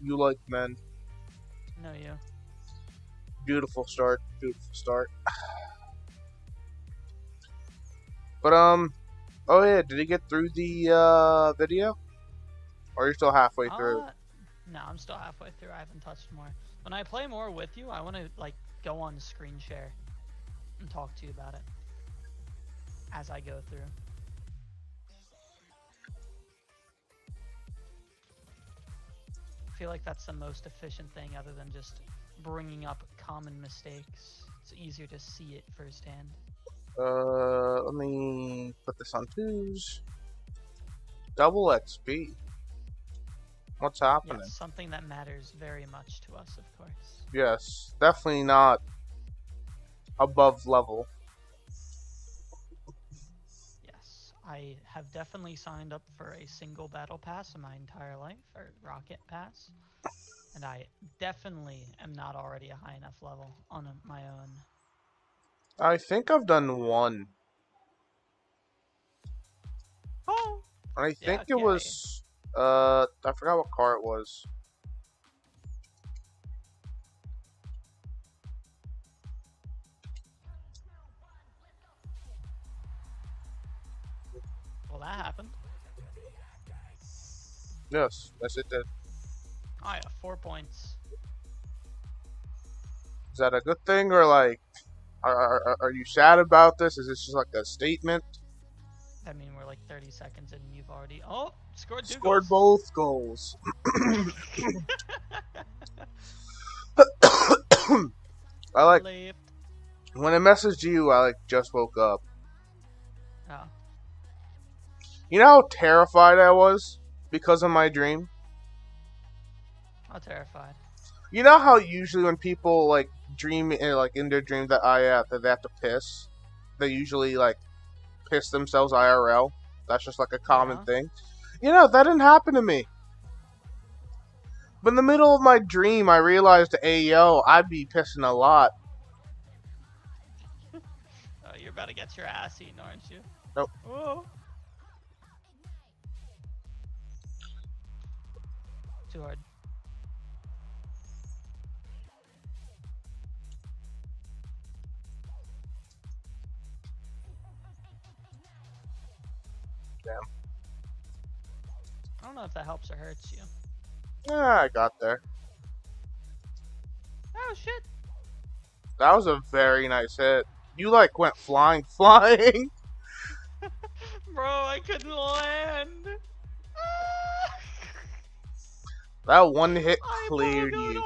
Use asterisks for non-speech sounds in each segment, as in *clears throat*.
You like men. No, you. Beautiful start. Beautiful start. *sighs* But um, oh yeah, did he get through the uh video? Or are you still halfway through? Uh, no, I'm still halfway through. I haven't touched more. When I play more with you, I want to like go on screen share and talk to you about it as I go through. Feel like that's the most efficient thing other than just bringing up common mistakes. It's easier to see it firsthand. Uh, let me put this on twos. Double XP. What's happening? Yes, something that matters very much to us, of course. Yes, definitely not above level. I have definitely signed up for a single battle pass in my entire life, or rocket pass, and I definitely am not already a high enough level on a- my own. I think I've done one. Oh, I Yeah, think it was uh I forgot what car it was. Well that happened. Yes, yes it did. Oh yeah, four points. Is that a good thing or like are, are, are you sad about this? Is this just like a statement? I mean, we're like 30 seconds in, and you've already oh scored two Scored goals. both goals. *coughs* *coughs* *coughs* I like Late. when I messaged you. I like just woke up. Oh, You know how terrified I was because of my dream. I'm terrified. You know how usually when people like dream in like in their dream that I uh, that they have to piss, they usually like piss themselves IRL. That's just like a common Yeah. thing. You know that didn't happen to me. But in the middle of my dream, I realized, hey yo, I'd be pissing a lot. *laughs* Oh, you're about to get your ass eaten, aren't you? Nope. Whoa. Too hard. Damn. I don't know if that helps or hurts you. Yeah, I got there. Oh shit! That was a very nice hit. You like went flying, *laughs* flying. *laughs* Bro, I couldn't land. That one hit cleared you.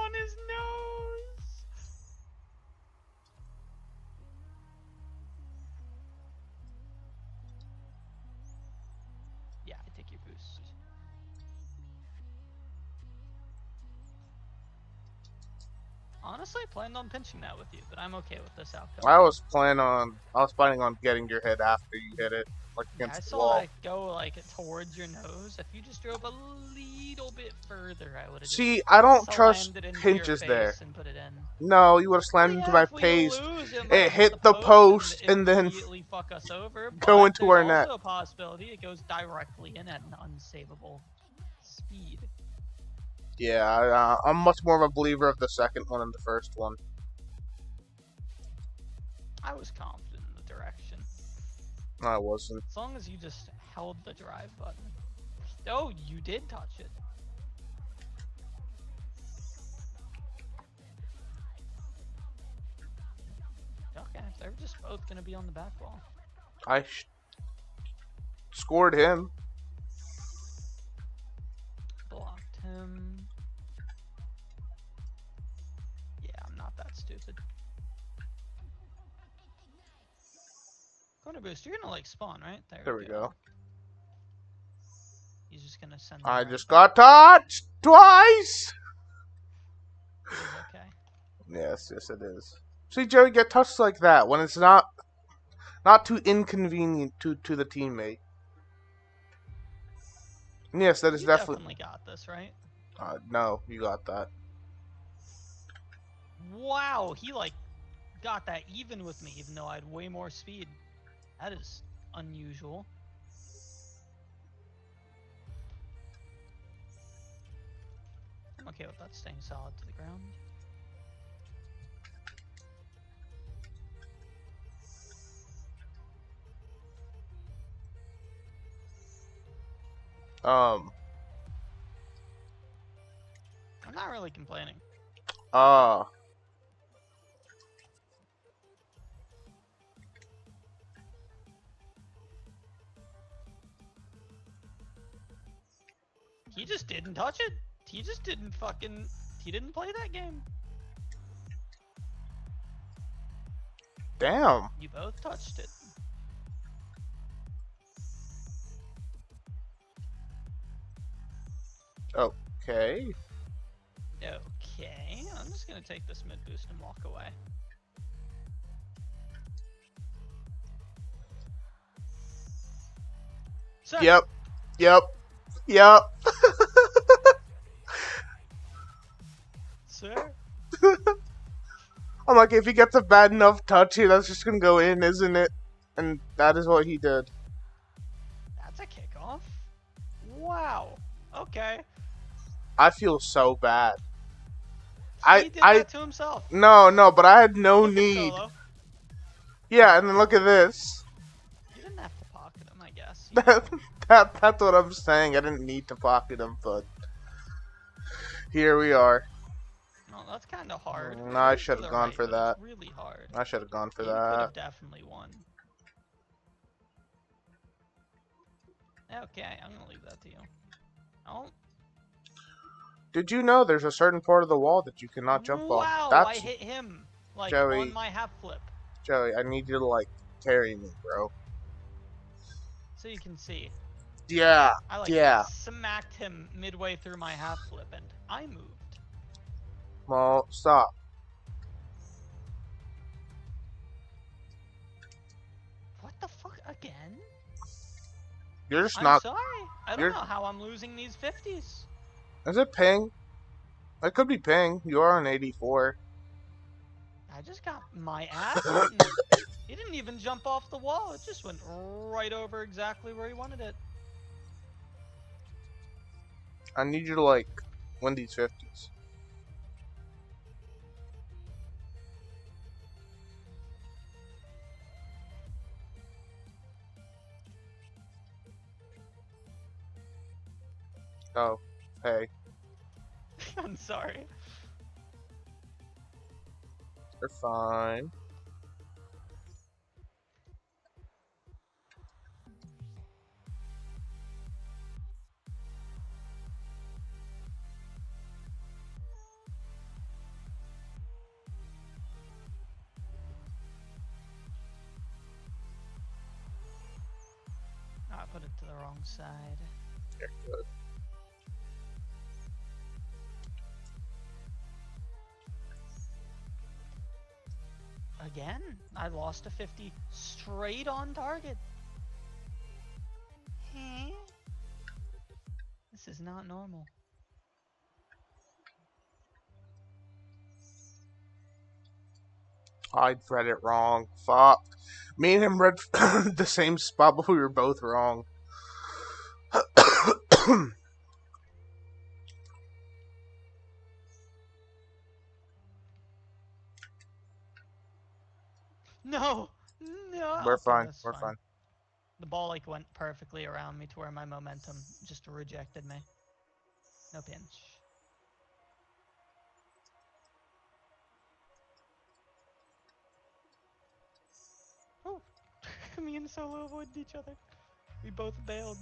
Planned on pinching that with you, but I'm okay with this outcome. I was planning on, I was planning on getting your head after you hit it, like Yeah, I against the saw wall. it go like towards your nose. If you just drove a little bit further, I would have. See, I don't trust it pinches there. And it. No, you would have slammed Yeah, into my face. lose, it might hit the post and then fuck us over. *laughs* go into our net. Also a possibility it goes directly in at an unsavable speed. Yeah, I, uh, I'm much more of a believer of the second one than the first one. I was confident in the direction, I wasn't. as long as you just held the drive button. Oh, you did touch it. Okay, they're just both gonna be on the back wall. I sh- scored him. Blocked him. That stupid. Corner boost, you're gonna like spawn, right? There there we go. He's just gonna send. I right just back. got touched twice. Okay. Yes, yes, it is. See, Joey, get touched like that when it's not not too inconvenient to to the teammate. Yes, that is you definitely. definitely got this, right? Uh, no, you got that. Wow, he like got that even with me, even though I had way more speed. That is unusual. I'm okay with that staying solid to the ground. Um. I'm not really complaining. Uh. He just didn't touch it. He just didn't fucking. He didn't play that game. Damn. You both touched it. Okay. Okay, I'm just gonna take this mid boost and walk away. So, Yep. Yep. Yep. *laughs* sir, *laughs* I'm like, if he gets a bad enough touch here, that's just gonna go in, isn't it? And that is what he did. that's a kickoff. Wow. Okay. I feel so bad. He I- did I- that to himself. No, no, but I had no need. Solo. Yeah, and then look at this. You didn't have to pocket him, I guess. *laughs* That, that that's what I'm saying. I didn't need to pocket him, but here we are. That's kind of hard. Mm, no, I should've gone right, for that. really hard. I should have gone for You have that. definitely won. Okay, I'm gonna leave that to you. Oh, Did you know there's a certain part of the wall that you cannot jump wow, off? That's I hit him like Joey. on my half flip, Joey. I need you to like carry me, bro. so you can see. Yeah. I like Yeah. smacked him midway through my half flip, and I moved. Well, stop. What the fuck again? You're just I'm not. sorry. I don't you're- know how I'm losing these fifties. Is it ping? It could be ping. You are on 84. I just got my ass. *laughs* he didn't even jump off the wall. It just went right over exactly where he wanted it. I need you to like win these 50s. Oh, hey, *laughs* I'm sorry. you're fine. I put it to the wrong side. You're good. Again, I lost a 50 straight on target. Huh? This is not normal. I read it wrong. Fuck. Me and him read *coughs* the same spot, but we were both wrong. *coughs* *coughs* No! we're fine. fine. The ball like went perfectly around me to where my momentum just rejected me. No pinch. Oh, *laughs* me and Solo avoided each other. We both bailed.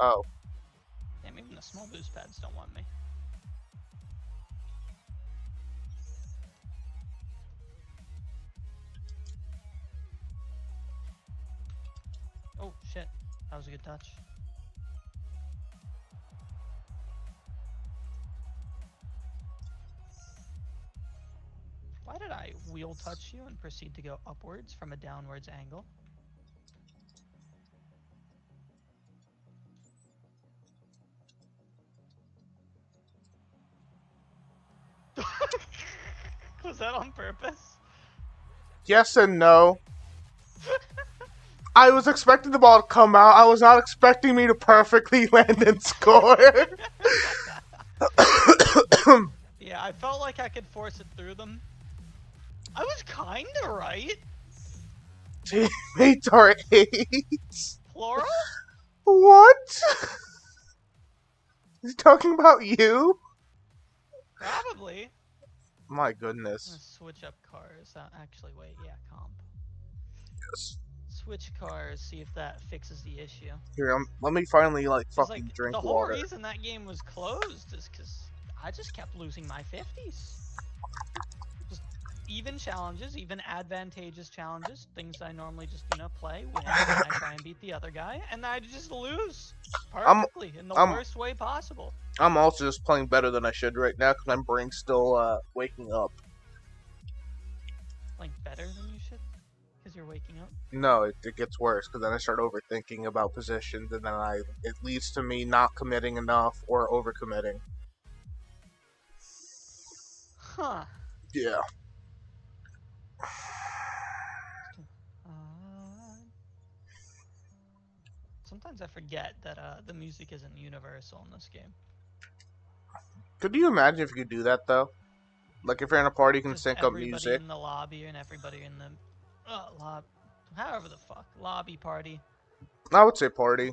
Oh, Damn, even the small boost pads don't want me. Oh shit, that was a good touch. Why did I wheel touch you and proceed to go upwards from a downwards angle? Yes and no. I was expecting the ball to come out. I was not expecting me to perfectly *laughs* land and score. *coughs* yeah, I felt like I could force it through them. I was kinda right. Teammates are eights. Plural? What? He's talking about you? Probably. My goodness. switch up cars. Uh, actually, wait, yeah, comp. Yes. Switch cars, see if that fixes the issue. Here, um, let me finally like fucking like, drink water. the whole water. reason that game was closed is because I just kept losing my 50s. Even challenges, even advantageous challenges, things I normally just, you know, play, win, I try and beat the other guy, and I just lose *laughs* I'm- perfectly in the I'm- worst way possible. I'm also just playing better than I should right now because my brain's still uh, waking up. Like, better than you should? Because you're waking up? No, it, it gets worse because then I start overthinking about positions, and then I it leads to me not committing enough or overcommitting. Huh. Yeah. *sighs* Sometimes I forget that uh, the music isn't universal in this game. Could you imagine if you could do that though? Like if you're in a party, you can Just sync up everybody music. in the lobby and everybody in the uh, lob, however the fuck lobby party. I would say party.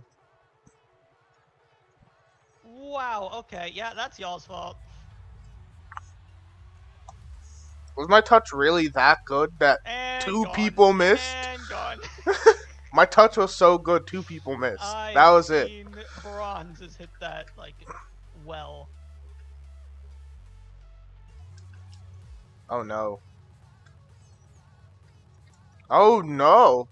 Wow. Okay. Yeah, that's y'all's fault. Was my touch really that good that And Two gone. people missed? *laughs* My touch was so good two people missed? I that was it. seen Bronzes hit that like well. Oh no. Oh no.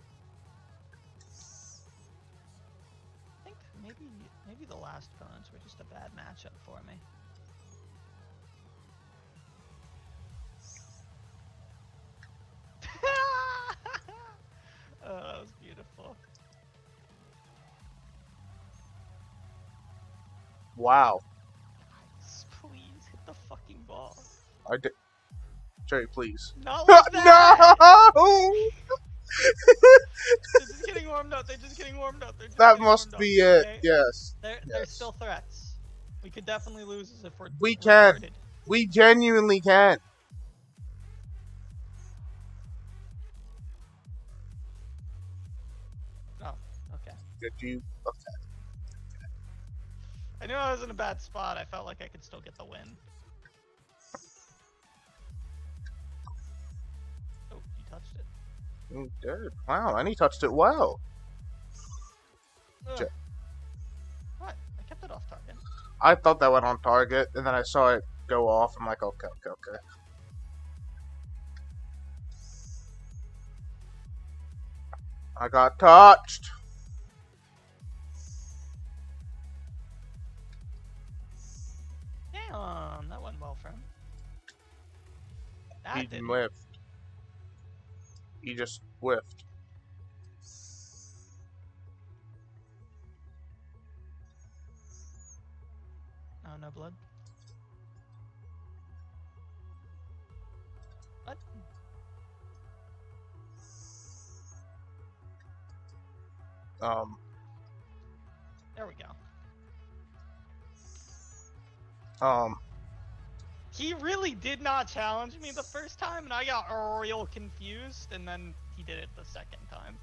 Oh, that was beautiful. Wow. Guys, please hit the fucking ball. I did. Jerry, please. *laughs* Not like *laughs* that. no. They're just getting warmed up. They're just getting warmed up. Just that must be up, it. okay? Yes. They're, they're still threats. We could definitely lose if we're We can. retarded. We genuinely can. Okay. Did you? Okay. I knew I was in a bad spot. I felt like I could still get the win. Oh, you touched it. You did. Wow, and he touched it well. Ugh. What? I kept it off target. I thought that went on target, and then I saw it go off. I'm like, okay, okay, okay. I got touched. That he didn't. whiffed. He just whiffed. Oh, no blood. What? Um, There we go. um, He really did not challenge me the first time, and I got real confused, and then he did it the second time.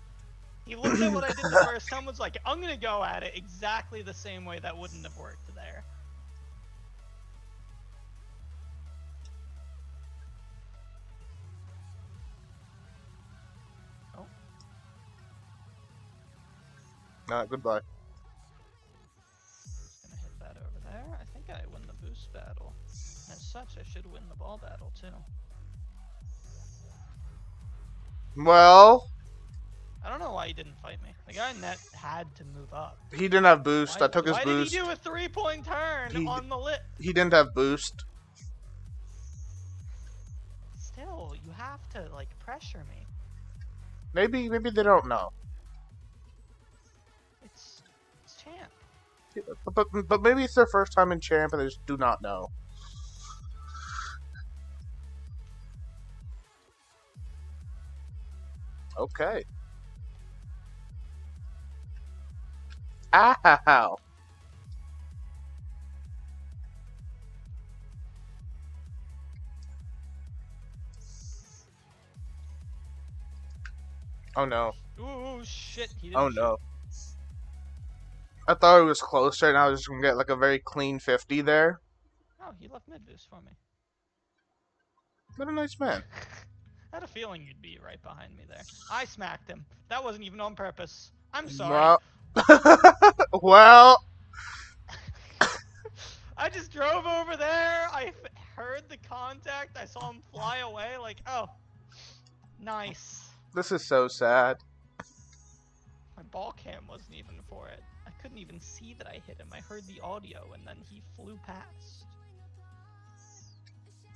He looked at what I did the *laughs* first time, was like, I'm gonna go at it exactly the same way that wouldn't have worked there. Oh. nah, goodbye. Just gonna hit that over there. I think I win the boost battle. As such, I should win the ball battle too. Well, I don't know why he didn't fight me. The guy in net had to move up. He didn't have boost. Why, I took his why boost. did he do a three-point turn He- on the lit? He didn't have boost. Still, you have to like pressure me. Maybe maybe they don't know. It's it's champ. But, but but maybe it's their first time in champ and they just do not know. Okay. Ow. Oh no. Ooh shit! He didn't Oh shoot. no. I thought it was closer and I was just gonna get like a very clean 50 there. Oh, he left mid boost for me. What a nice man. *laughs* I had a feeling you'd be right behind me there. I smacked him. That wasn't even on purpose. I'm sorry. *laughs* Well, well, *laughs* I just drove over there. I f- heard the contact. I saw him fly away. Like, oh, nice. this is so sad. My ball cam wasn't even for it. I couldn't even see that I hit him. I heard the audio, and then he flew past.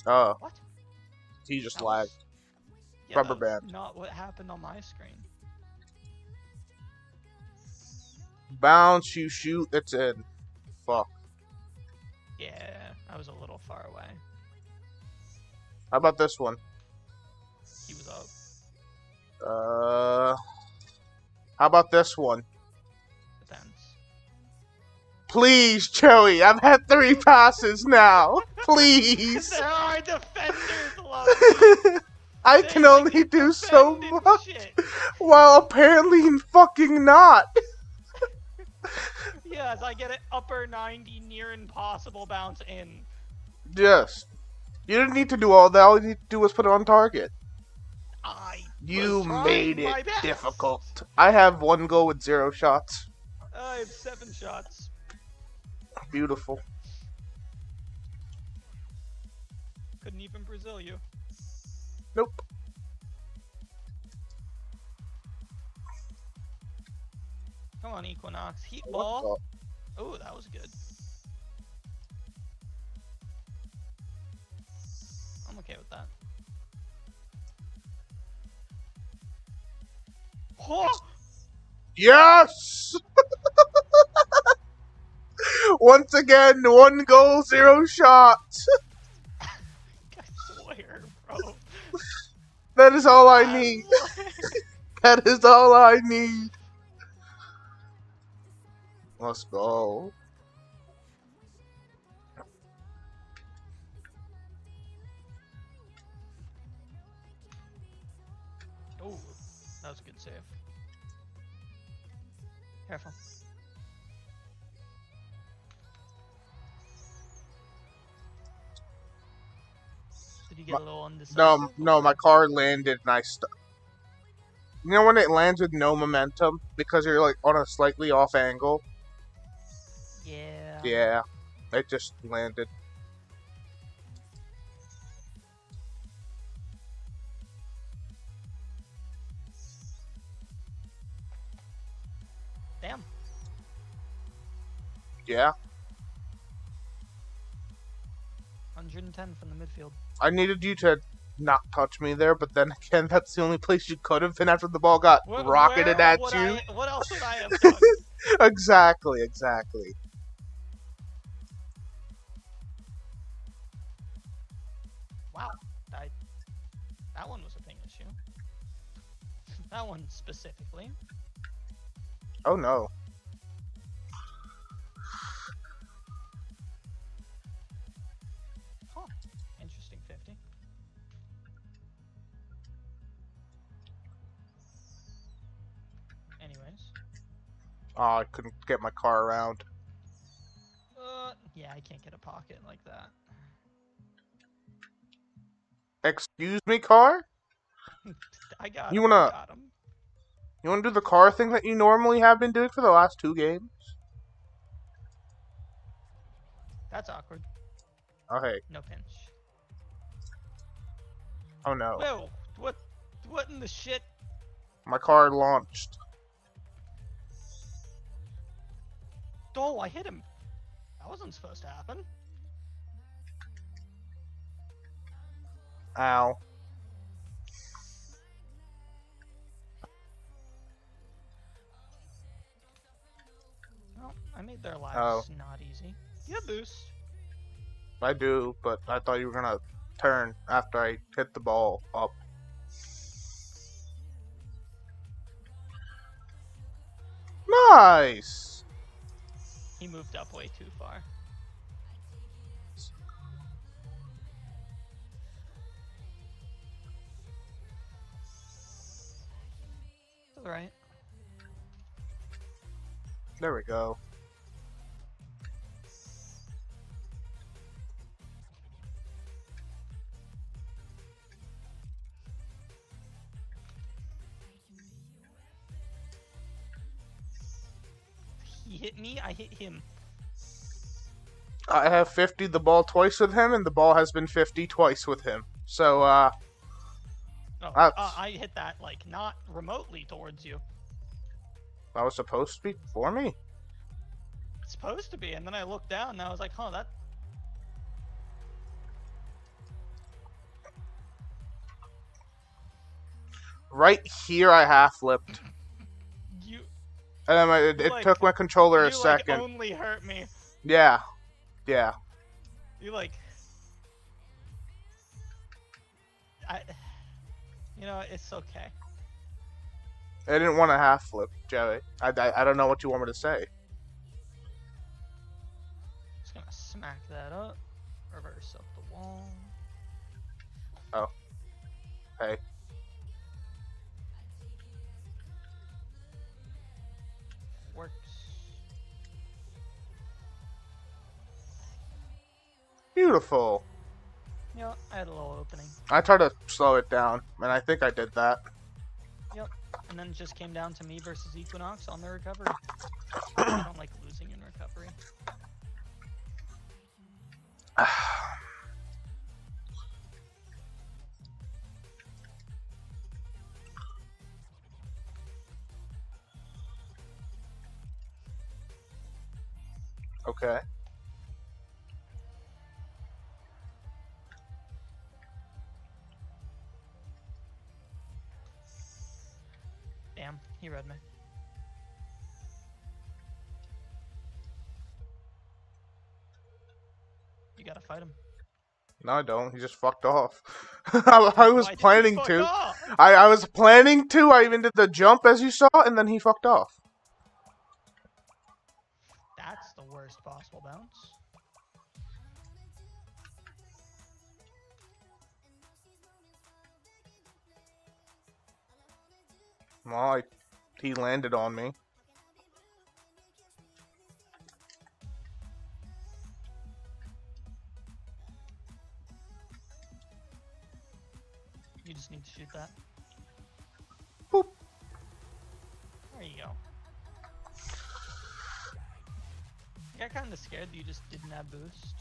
Oh, What? he just That lagged. was- Yeah, Rubber band. Not what happened on my screen. Bounce, you shoot, it's in. Fuck. Yeah, I was a little far away. How about this one? He was up. Uh, how about this one? Depends. Please, Joey, I've had three passes now. *laughs* Please. there are defenders, Lovey. *laughs* I They, can like, only do so much, shit. while apparently fucking not. *laughs* Yes, I get it. Upper 90, near impossible bounce in. Yes. You didn't need to do all that. All you need to do was put it on target. I. You made it difficult. I have one goal with zero shots. I have seven shots. Beautiful. Couldn't even Brazil you. Nope. Come on, Equinox. Heat ball. Oh, that was good. I'm okay with that. Oh! Yes! *laughs* Once again, one goal, zero shots. *laughs* That is all I need. *laughs* That is all I need. Let's go. You get My- a little? No, no, my car landed and I st- You know when it lands with no momentum because you're like on a slightly off angle? Yeah. Yeah, it just landed. Damn. Yeah, 110 from the midfield. I needed you to not touch me there, but then again, *laughs* that's the only place you could have been after the ball got Wh- rocketed at you. I- what else would I have *laughs* done? exactly, exactly. wow. I, that one was a ping issue. *laughs* that one specifically. Oh no. Oh, I couldn't get my car around. Uh, yeah, I can't get a pocket like that. Excuse me, car? *laughs* I got You him, wanna- got him. You want to do the car thing that you normally have been doing for the last two games? That's awkward. Oh hey. No pinch. Oh no. Whoa! What? What in the shit? My car launched. Oh, I hit him. That wasn't supposed to happen. Ow. Well, I made their lives Oh. not easy. You have boost. I do, but I thought you were gonna turn after I hit the ball up. Nice! He moved up way too far. Alright. There we go. He hit me, I hit him. I have 50 the ball twice with him, and the ball has been 50 twice with him. So, uh, Oh, uh, I hit that, like, not remotely towards you. that was supposed to be for me? It's supposed to be, and then I looked down and I was like, huh, that. Right here, I half flipped. You. And then my, it, it Like, took my controller a second. Like, only hurt me. Yeah. Yeah. You, like. I. You know, it's okay. I didn't want to half flip, Joey. I, I, I don't know what you want me to say. Just gonna smack that up. Reverse up the wall. Oh. Hey. Beautiful. Know, I had a little opening. I tried to slow it down, and I think I did that. Yep, and then it just came down to me versus Equinox on the recovery. *clears throat* I don't like losing in recovery. Okay. Damn, he read me. You gotta fight him. No, I don't. He just fucked off. *laughs* I, I was Why planning to. I, I was planning to. I even did the jump as you saw, and then he fucked off. That's the worst possible bounce. Well, I, he landed on me. You just need to shoot that. Boop. There you go. I got kind of scared that you just didn't have boost.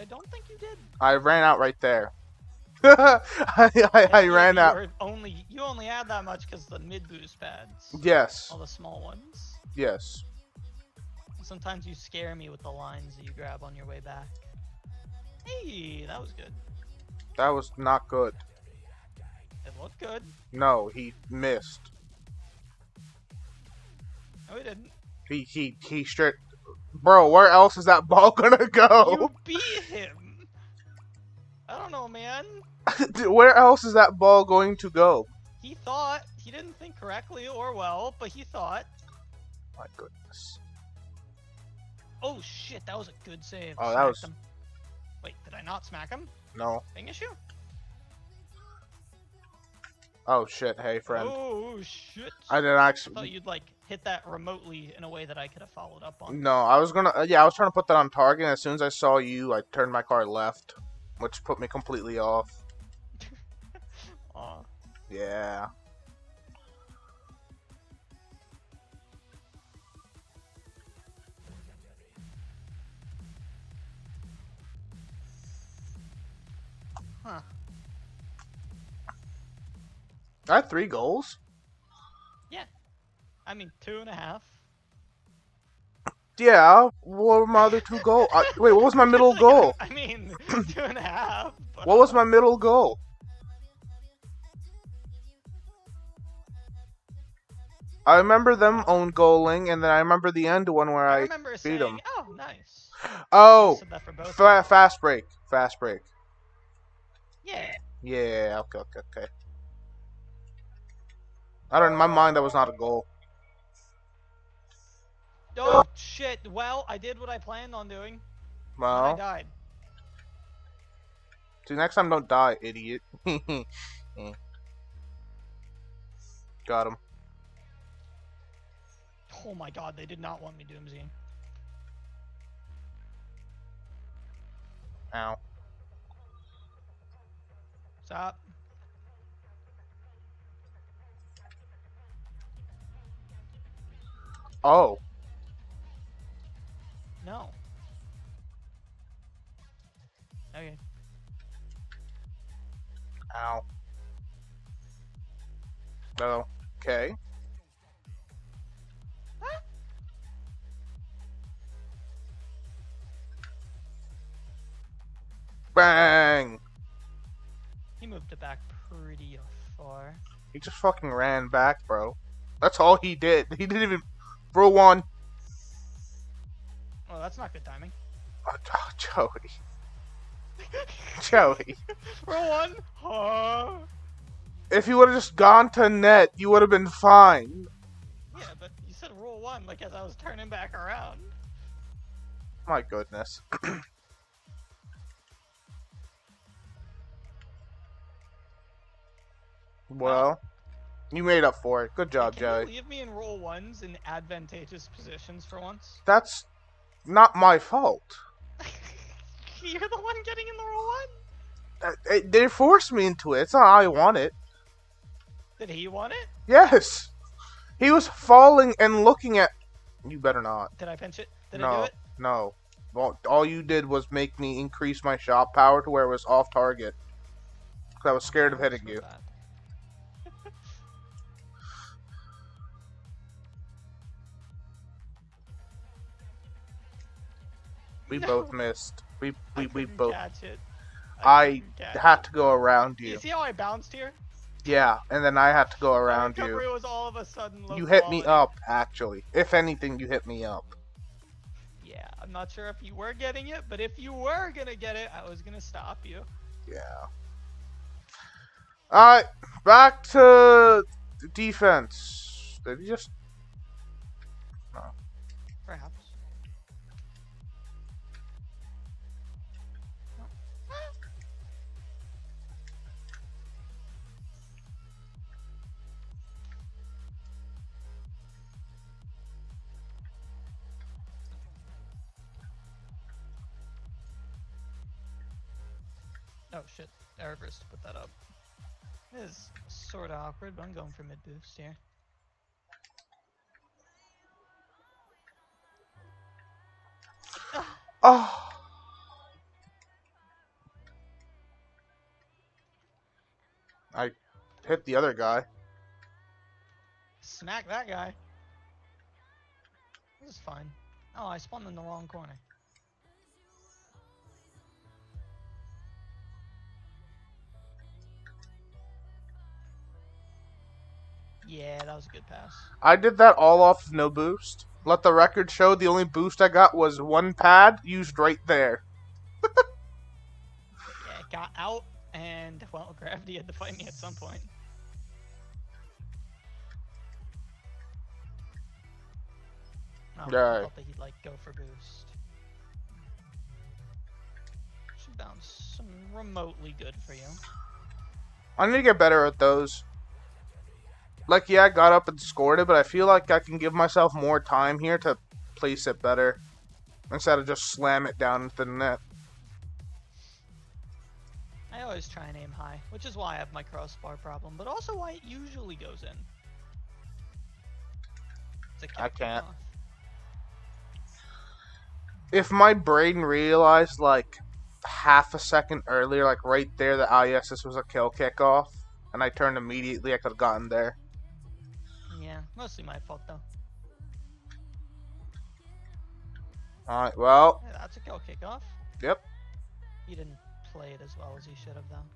I don't think you did. I ran out right there. *laughs* I, I, I ran you out. Only you only had that much because the mid boost pads, Yes. all the small ones. Yes. Sometimes you scare me with the lines that you grab on your way back. Hey, that was good. That was not good. It looked good. No, he missed. No, it didn't. He he he straight. Bro, where else is that ball *laughs* gonna go? You beat him. I don't know, man. *laughs* where else is that ball going to go? He thought he didn't think correctly or well, but he thought. My goodness. Oh shit, that was a good save. Oh, that was- Him. Wait, did I not smack him? No. Ping issue? Oh shit. Hey, friend. Oh shit. I didn't I actually. thought you'd like hit that remotely in a way that I could have followed up on. No, I was gonna. uh, Yeah, I was trying to put that on target. And as soon as I saw you, I turned my car left, which put me completely off. *laughs* Aw. Yeah. Huh. I had three goals. Yeah. I mean, two and a half. Yeah, what were my other two goals? Uh, wait, what was my middle goal? *laughs* I mean, two and a half. but, What was my middle goal? I remember them own goaling, and then I remember the end one where I I. remember saying, 'em. "Oh, nice." Oh, said that for both. fa- fast break, fast break. yeah. Yeah, okay, okay, okay. I don't. In my mind, that was not a goal. Oh shit! Well, I did what I planned on doing. and I died. see, next time don't die, idiot. *laughs* Got him. Oh my god, they did not want me doomsy. Ow. Stop. Oh, No. Okay. ow. Oh, okay. Bang! He moved it back pretty far. He just fucking ran back, bro. That's all he did. He didn't even. Bro, one. Oh, that's not good timing. *laughs* Oh, Joey. *laughs* Joey. Roll one. Huh? If you would have just gone to net, you would have been fine. Yeah, but you said roll one like as I was turning back around. My goodness. *clears throat* well, you made up for it. Good job, Can Joey. you leave me in roll ones in advantageous positions for once? That's not my fault. *laughs* You're the one getting in the roll one. Uh, They forced me into it. It's not I want it. Did he want it? Yes. He was falling and looking at. You better not. Did I pinch it? Did I no. do it? No. Well, all you did was make me increase my shot power to where it was off target. 'Cause I was scared of hitting you. bad. We No. both missed. We I we, we both. catch it. I couldn't had it. to go around You you. see how I bounced here? Yeah, and then I had to go around you. was all of a sudden low You hit me up, actually. If anything, you hit me up. Yeah, I'm not sure if you were getting it, but if you were gonna get it, I was gonna stop you. Yeah. Alright, back to defense. Did he just. Perhaps. Oh shit, I reversed to put that up. It is sorta awkward, but I'm going for mid boost here. *sighs* Oh! I hit the other guy. Smack that guy. This is fine. Oh, I spawned in the wrong corner. Yeah, that was a good pass. I did that all off of no boost. Let the record show the only boost I got was one pad used right there. *laughs* Yeah, it got out, and well, *laughs* gravity had to fight me at some point. Oh, I thought that he'd like go for boost. Should bounce some remotely good for you. I need to get better at those. Like, yeah, I got up and scored it, but I feel like I can give myself more time here to place it better instead of just slam it down into the net. I always try and aim high, which is why I have my crossbar problem, but also why it usually goes in. It's a I kick can't. off. If my brain realized, like, half a second earlier, like right there, that, ah, yes, this was a kill kickoff, and I turned immediately, I could have gotten there. Yeah. mostly my fault though. Alright, well, Yeah, that's a kill kickoff. Yep. He didn't play it as well as he should have though.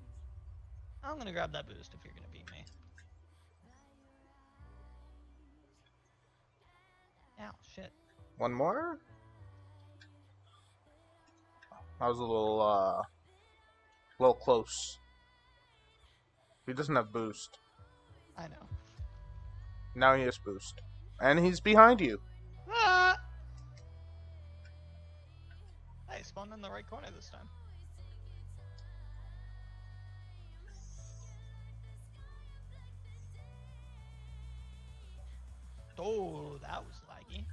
I'm gonna grab that boost if you're gonna beat me. Ow, shit. one more? That was a little, uh, a little close. He doesn't have boost. I know. Now he has boost. And he's behind you. Ah! Hey, spawned in the right corner this time. Oh, that was laggy.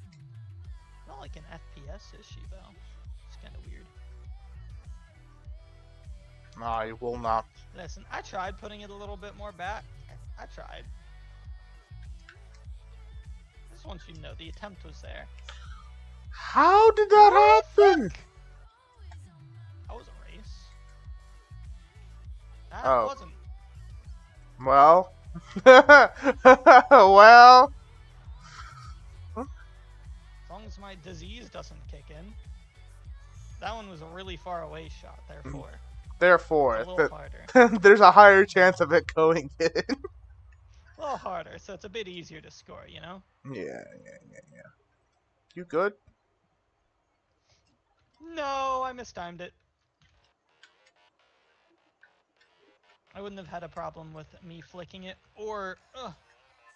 Not like an FPS issue though. It's kind of weird. I will not. Listen, I tried putting it a little bit more back. I tried. Just want you to know the attempt was there. How did that happen? That was a race. That Oh. wasn't. Well. *laughs* well. As long as my disease doesn't kick in. That one was a really far away shot, therefore. Therefore, a little *laughs* harder. there's a higher chance of it going in. A little harder, so it's a bit easier to score, you know? yeah, yeah, yeah, yeah. You good? No, I mistimed it. I wouldn't have had a problem with me flicking it, or... Uh,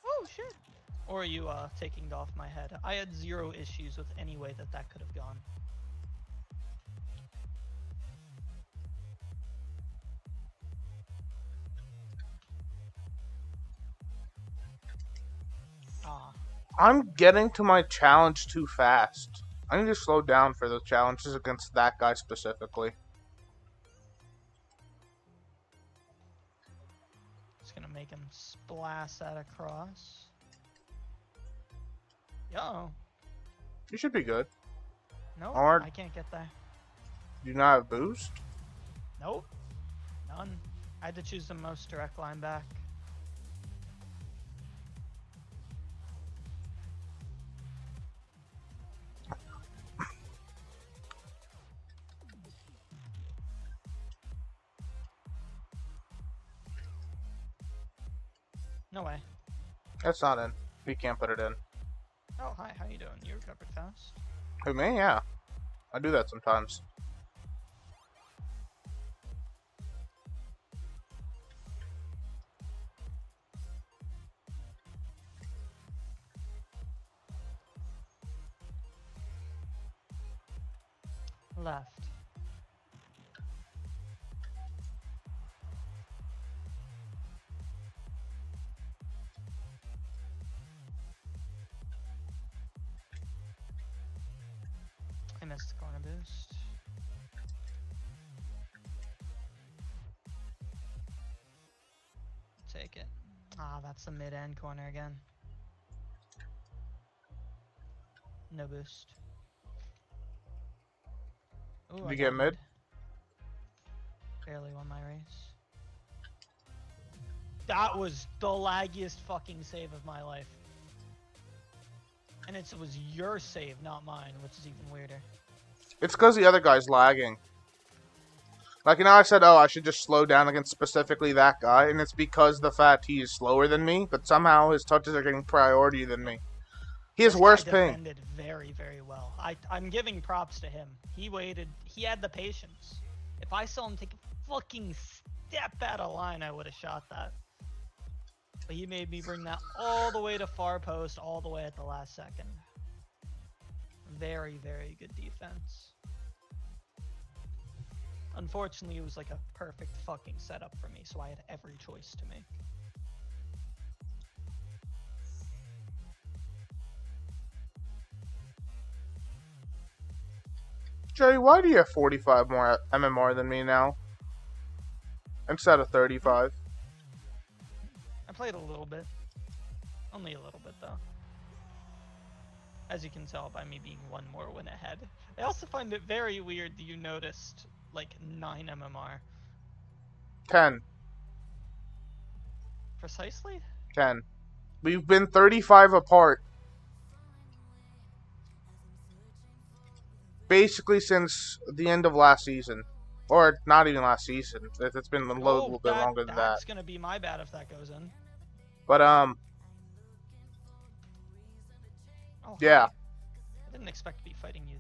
oh, shit. Or you uh, taking it off my head. I had zero issues with any way that that could have gone. I'm getting to my challenge too fast. I need to slow down for the challenges against that guy specifically. just gonna make him splash that across. Yo, You should be good. no. I can't get there. Do you not have boost? Nope. None. I had to choose the most direct line back. No way. That's not in. We can't put it in. Oh, hi, how you doing? You recovered fast? Who me? Yeah. I do that sometimes. Left. I missed the corner boost. Take it. Ah, that's the mid end corner again. No boost. Ooh, I You get mid? Barely won my race. That was the laggiest fucking save of my life. And it was your save, not mine, which is even weirder. It's because the other guy's lagging. Like, you know, I said, oh, I should just slow down against specifically that guy, and it's because the fact he is slower than me, but somehow his touches are getting priority than me. He has worse ping. defended very, very well. I, I'm giving props to him. He waited. He had the patience. If I saw him take a fucking step out of line, I would have shot that. But he made me bring that all the way to far post, all the way at the last second. Very, very good defense. Unfortunately, it was like a perfect fucking setup for me, so I had every choice to make. Jerry, why do you have 45 more MMR than me now? Instead of 35. I played a little bit. Only a little bit, though. As you can tell by me being one more win ahead. I also find it very weird that you noticed, like, 9 MMR. 10. Precisely? 10. We've been 35 apart. Basically since the end of last season. Or not even last season. It- It's been a lo- Oh, little bit that- longer than that. That's gonna be my bad if that goes in. But um, Oh, yeah. I didn't expect to be fighting you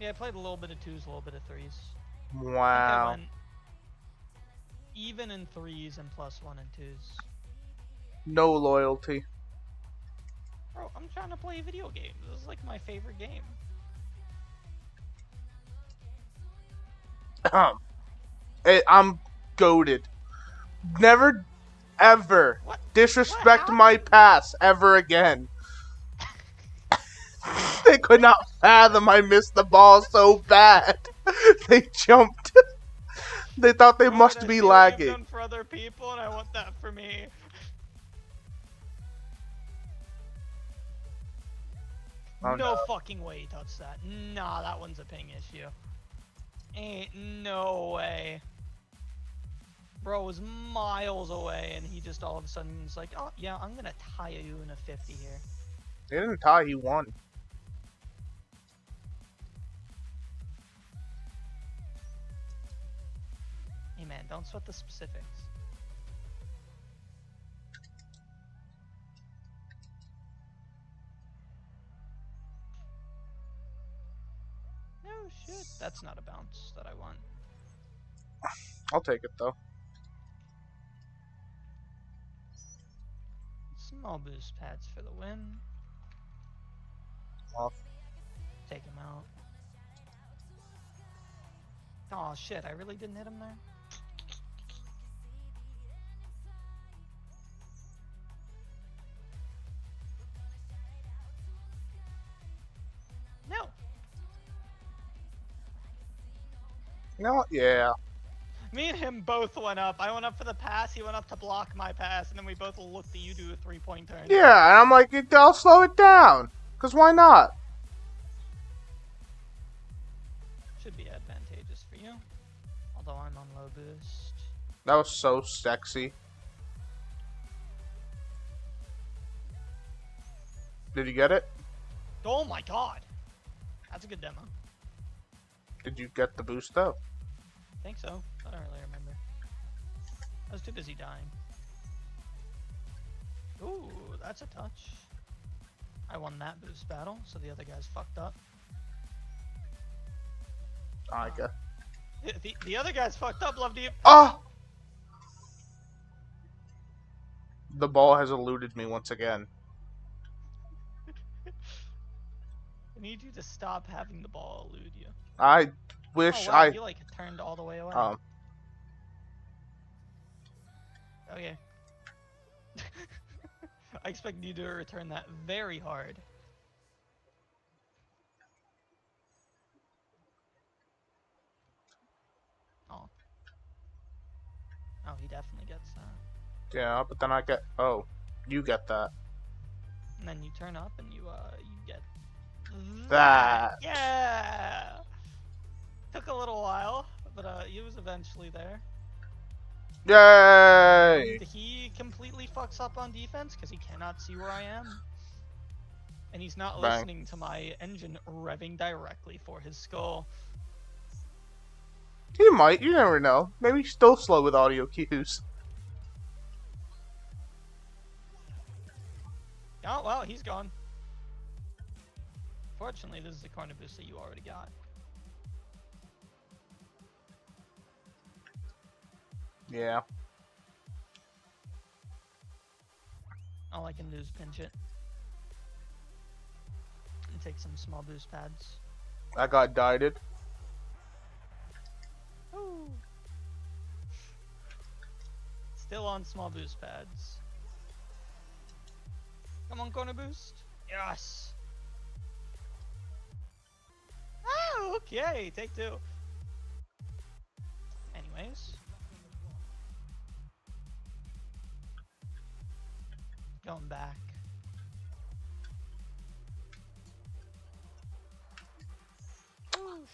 Yeah, I played a little bit of twos, a little bit of threes. I I Wow. even in threes and plus one and twos. No loyalty. Bro, I'm trying to play a video games. This is like my favorite game. Um, it, I'm goaded. Never, ever What? disrespect What my pass ever again. *laughs* they could not fathom I missed the ball so bad. *laughs* they jumped. *laughs* they thought they Bro, must be see what you've lagging. for other people, and I want that for me. Oh, no, no. fucking way he touched that. Nah, that one's a ping issue. Ain't no way. Bro was miles away, and he just all of a sudden was like, "Oh yeah, I'm gonna tie you in a 50 here." They didn't tie. He won. Hey man, don't sweat the specifics. No shit, that's not a bounce that I want. I'll take it though. Small boost pads for the win. Off. Take him out. Oh shit, I really didn't hit him there? No, yeah. Me and him both went up. I went up for the pass, he went up to block my pass, and then we both looked at you do a three point turn. Yeah, and I'm like, I'll slow it down. Cause why not? Should be advantageous for you. Although I'm on low boost. That was so sexy. Did you get it? Oh my god! That's a good demo. Did you get the boost though? Think so. I don't really remember. I was too busy dying. Ooh, that's a touch. I won that boost battle, so the other guy's fucked up. I guess. The, the, the other guy's fucked up, Love Deep. Ah! The ball has eluded me once again. *laughs* I need you to stop having the ball elude you. I wish oh, wow, I. You like turned all the way away. Um, Okay. *laughs* I expect you to return that very hard. Oh. Oh, he definitely gets that. yeah, but then I get. Oh, you get that. And then you turn up and you uh you get That. Yeah. Took a little while, but uh he was eventually there. Yay! And he completely fucks up on defense because he cannot see where I am. And he's not Bang. listening to my engine revving directly for his skull. He might. You never know. Maybe he's still slow with audio cues. Oh, well, he's gone. Fortunately, this is the corner boost that you already got. Yeah. All I can do is pinch it. And take some small boost pads. I got dieted. Ooh. Still on small boost pads. Come on, corner boost. Yes. Ah, okay. Take two. Anyways. Going back. Ooh,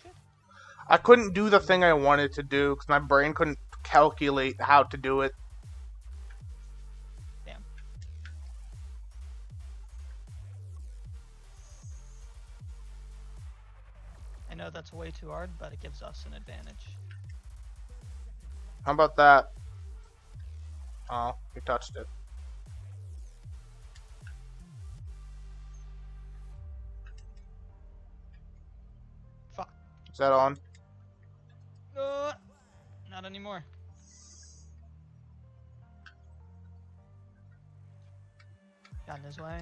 I couldn't do the thing I wanted to do because my brain couldn't calculate how to do it. Damn. I know that's way too hard, but it gives us an advantage. How about that? Oh, you touched it. Is that on? Uh, not anymore. Got in his way.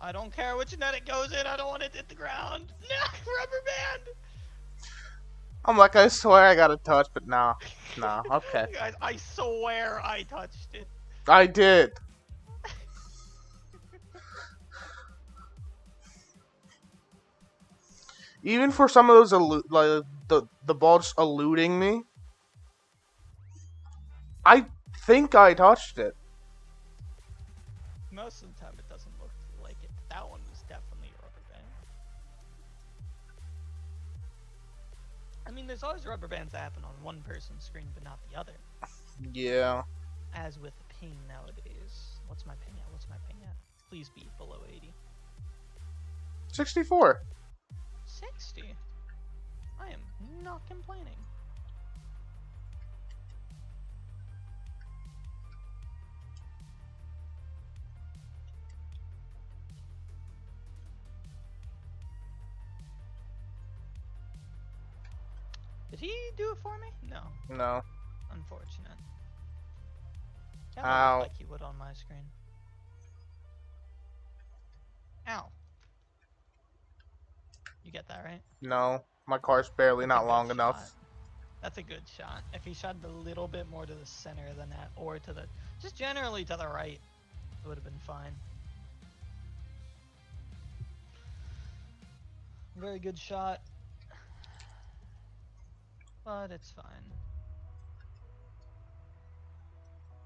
I don't care which net it goes in. I don't want it to hit the ground. *laughs* No, rubber band. I'm like, I swear I got a touch, but nah. Nah, *laughs* okay. Guys, I swear I touched it. I did. *laughs* Even for some of those like the the ball just eluding me, I think I touched it. Most of mean, there's always rubber bands that happen on one person's screen, but not the other. Yeah. As with ping nowadays. What's my ping at? What's my ping at? Please be below 80. 64. 60. I am not complaining. Did he do it for me? No. No. Unfortunate. Kinda Ow. like you would on my screen. Ow. You get that right? No. My car's barely That's not long enough. That's a good shot. If he shot a little bit more to the center than that, or to the, just generally to the right, it would have been fine. Very good shot. But it's fine.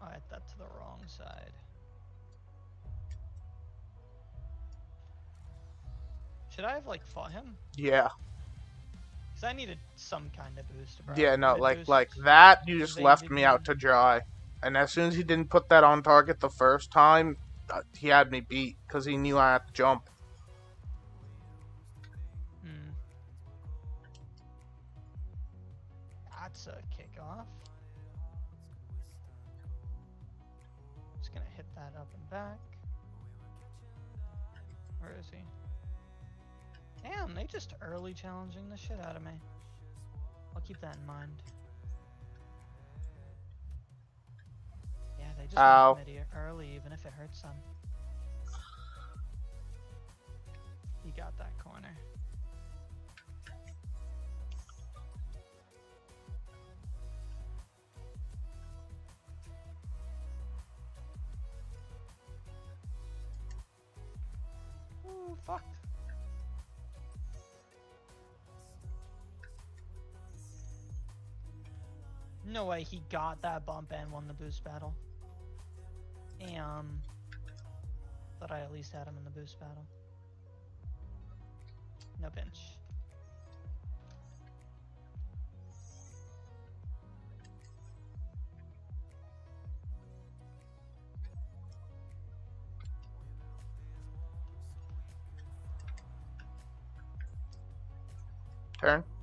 I hit that to the wrong side. Should I have like fought him? Yeah. Cause I needed some kind of boost. Bro. Yeah, no, like boost. like that you just left me out to dry. And as soon as he didn't put that on target the first time, uh, he had me beat cuz he knew I had to jump. Back. Where is he? Damn, they just early challenging the shit out of me. I'll keep that in mind. Yeah, they just Ow. early, even if it hurts them. He got that corner. Fuck. No way he got that bump and won the boost battle. Damn. Thought I at least had him in the boost battle. No pinch. Turn.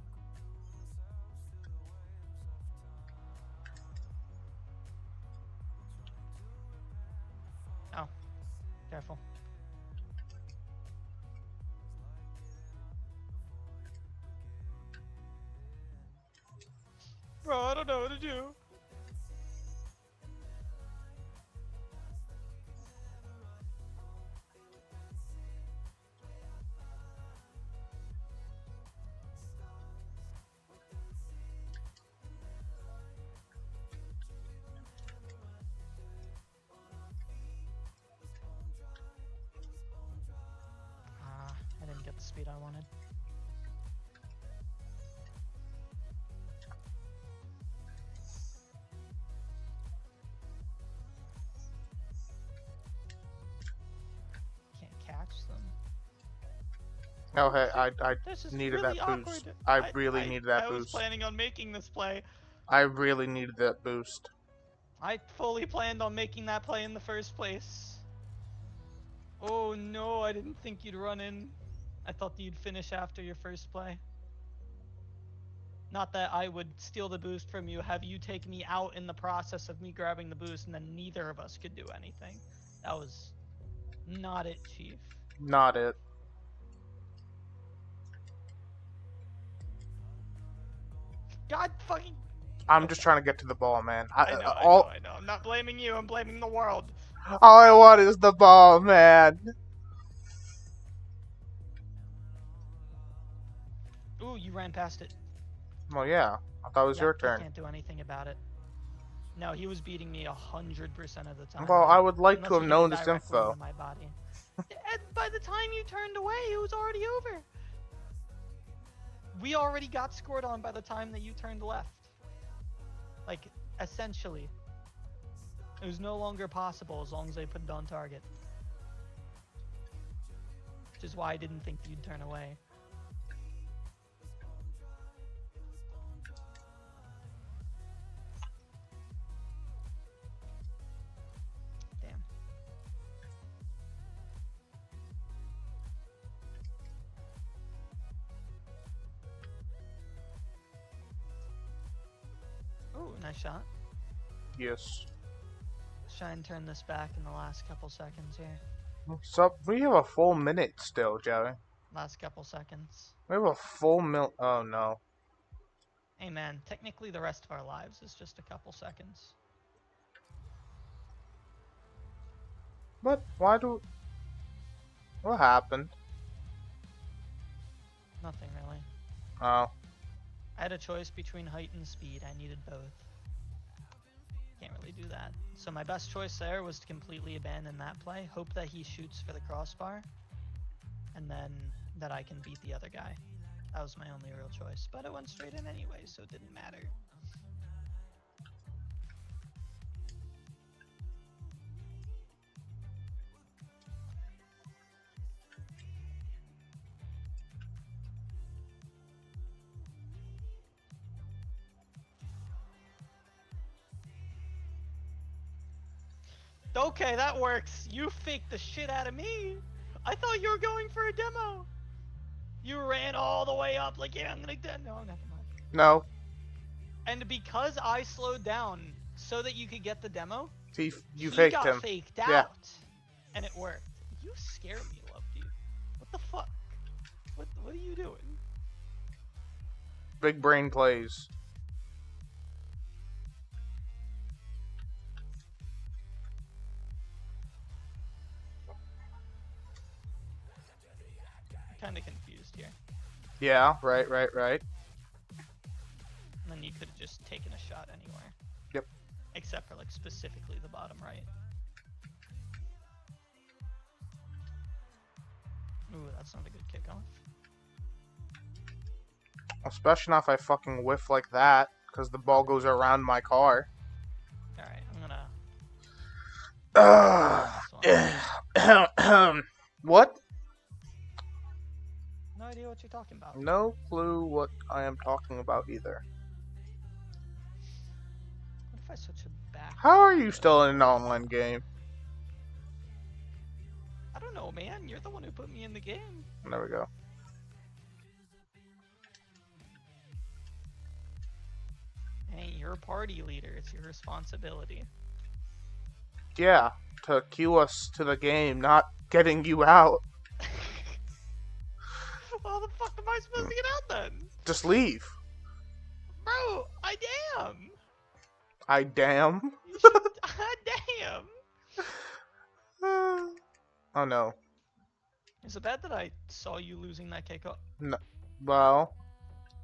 Speed I wanted. Can't catch them. Oh, hey, I I needed really that boost. awkward. I really needed that boost. I was planning on making this play. I really needed that boost. I fully planned on making that play in the first place. Oh no, I didn't think you'd run in. I thought you'd finish after your first play. Not that I would steal the boost from you, have you take me out in the process of me grabbing the boost, and then neither of us could do anything. That was not it, Chief. Not it. God fucking. I'm just trying to get to the ball, man. I, I know, I all, know, I know. I'm not blaming you, I'm blaming the world. all I want is the ball, man. You ran past it. Well, yeah. I thought it was Yep, your turn. I can't do anything about it. No, he was beating me a hundred percent of the time. Well, I would like Unless to have known this info. My body. and by the time you turned away, it was already over. We already got scored on by the time that you turned left. Like, essentially. It was no longer possible as long as they put it on target. Which is why I didn't think you'd turn away. Nice shot. Yes. Let's try and turn this back in the last couple seconds here. So we have a full minute still, Joey. Last couple seconds. We have a full mil. Oh no. Hey man, technically the rest of our lives is just a couple seconds. But why do? What happened? Nothing really. Oh, I had a choice between height and speed. I needed both. Can't really do that. So my best choice there was to completely abandon that play, hope that he shoots for the crossbar, and then that I can beat the other guy. That was my only real choice. But it went straight in anyway, so it didn't matter. Okay, that works. You faked the shit out of me. I thought you were going for a demo. You ran all the way up like, yeah, I'm gonna de- No, never mind. no. And because I slowed down so that you could get the demo, He, you he faked got him. faked Yeah. out, and it worked. You scare me, love dude. What the fuck? What What are you doing? Big brain plays. Kind of confused here. Yeah. Right. Right. Right. And then you could have just taken a shot anywhere. Yep. Except for like specifically the bottom right. Ooh, that's not a good kickoff. Especially not if I fucking whiff like that, because the ball goes around my car. Alright, I'm gonna. Ugh. *clears throat* what? No idea what you're talking about. No clue what I am talking about either. What if I switch it back? How are you still in an online game? I don't know, man. You're the one who put me in the game. There we go. Hey, you're a party leader. It's your responsibility. Yeah, to queue us to the game, not getting you out. *laughs* How the fuck am I supposed to get out then? Just leave. Bro, I damn. I damn. Should. *laughs* I damn. *sighs* oh no. Is it bad that I saw you losing that kickoff? No. Well,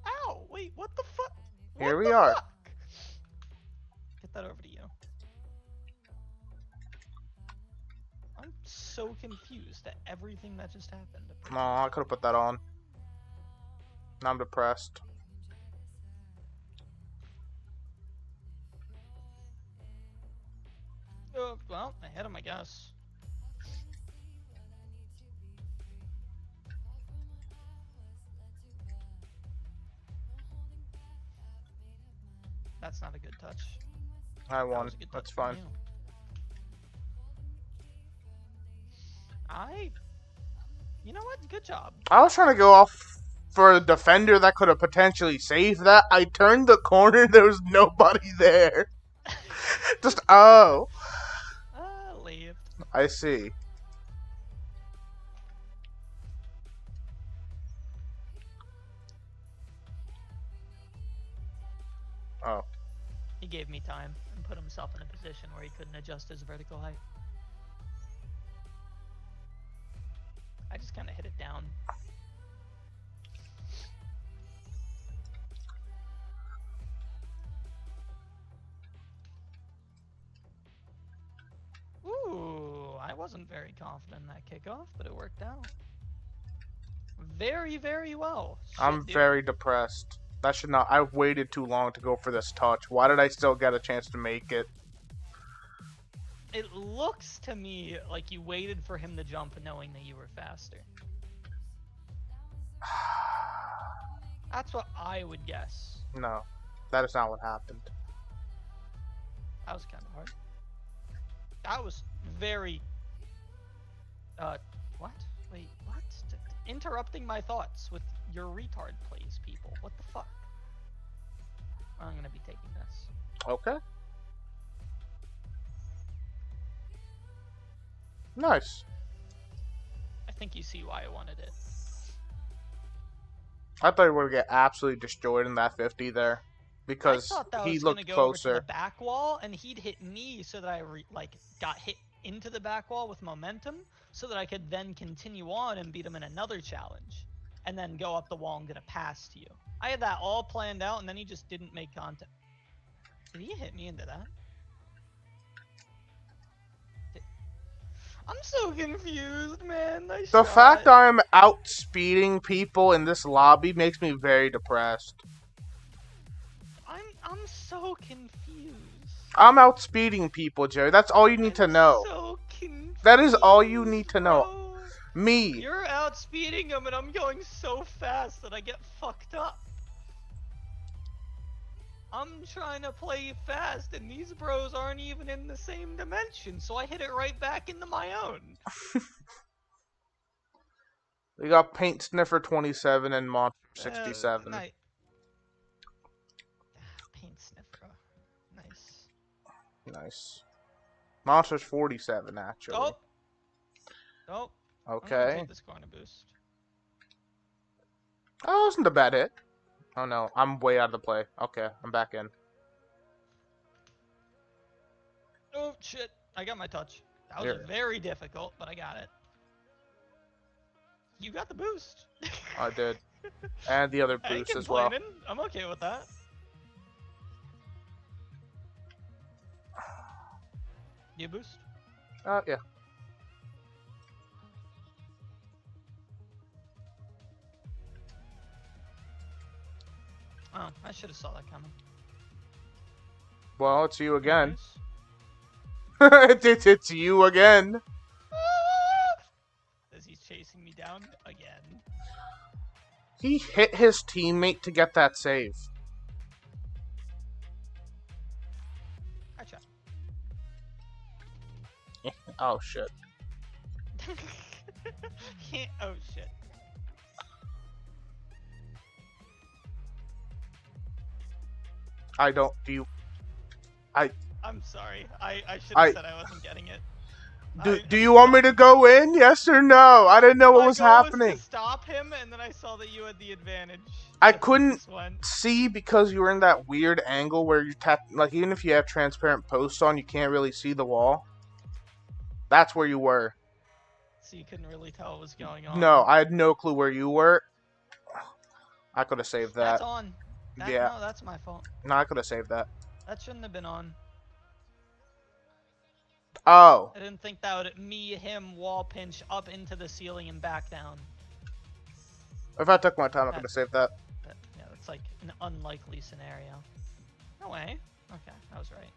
Ow! Wait, what the fuck? Here we are. fuck? Get that over to you. I'm so confused at everything that just happened. no, I could have put that on. I'm depressed. Uh, well, I hit him, I guess. That's not a good touch. I won. a That's fine. you. I. You know what? Good job. I was trying to go off for a defender that could have potentially saved that. I turned the corner, *laughs* there was nobody there. *laughs* Just oh, Ah, leave. I see. Oh, He gave me time and put himself in a position where he couldn't adjust his vertical height. I just kind of hit it down. Ooh, I wasn't very confident in that kickoff, but it worked out. Very, very well. I'm dude. very depressed. That should not. I waited too long to go for this touch. Why did I still get a chance to make it? It looks to me like you waited for him to jump knowing that you were faster. *sighs* That's what I would guess. No, that is not what happened. That was kind of hard. That was very. Uh, what? Wait, what? Interrupting my thoughts with your retard plays, people. What the fuck? I'm gonna be taking this. Okay. Nice. I think you see why I wanted it. I thought he would get absolutely destroyed in that 50 there. Because I thought that he was looked go closer. the back wall, and he'd hit me so that I re- like got hit into the back wall with momentum, so that I could then continue on and beat him in another challenge, and then go up the wall and get a pass to you. I had that all planned out, and then he just didn't make contact. Did he hit me into that? Did- I'm so confused, man. Nice The shot. fact I'm outspeeding people in this lobby makes me very depressed. I'm so confused. I'm outspeeding people, Jerry. That's all you need to I'm know. So confused, That is all you need to know. bro. Me. You're outspeeding them, and I'm going so fast that I get fucked up. I'm trying to play fast, and these bros aren't even in the same dimension, so I hit it right back into my own. *laughs* We got Paint Sniffer 27 and Monster Uh, 67. ni- Nice. Monster's 47, actually. Oh. Oh. I'm gonna Okay. This corner boost. Oh, wasn't a bad hit. Oh no, I'm way out of the play. Okay, I'm back in. Oh shit! I got my touch. That was very difficult, but I got it. You got the boost. I did. *laughs* And the other boost as well. I'm okay with that. You boost? Uh, yeah. Oh, I should have saw that coming. Well, it's you again. It's, *laughs* it's, it's you again. *laughs* As he's chasing me down again. He hit his teammate to get that save. Oh shit. *laughs* oh shit. I don't. Do you? I. I'm sorry. I, I should I- have said I wasn't getting it. Do, I- do you want me to go in? Yes or no? I didn't know what My was goal happening. to stop him, and then I saw that you had the advantage. I couldn't- See, because you were in that weird angle where you tap, like even if you have transparent posts on, you can't really see the wall. That's where you were. So you couldn't really tell what was going on. No, I had no clue where you were. I could have saved that. That's on. That, Yeah. No, that's my fault. No, I could have saved that. That shouldn't have been on. Oh, I didn't think that would me him wall pinch up into the ceiling and back down. if I took my time, I could have saved that. That, yeah, that's like an unlikely scenario. No way. Okay, I was right.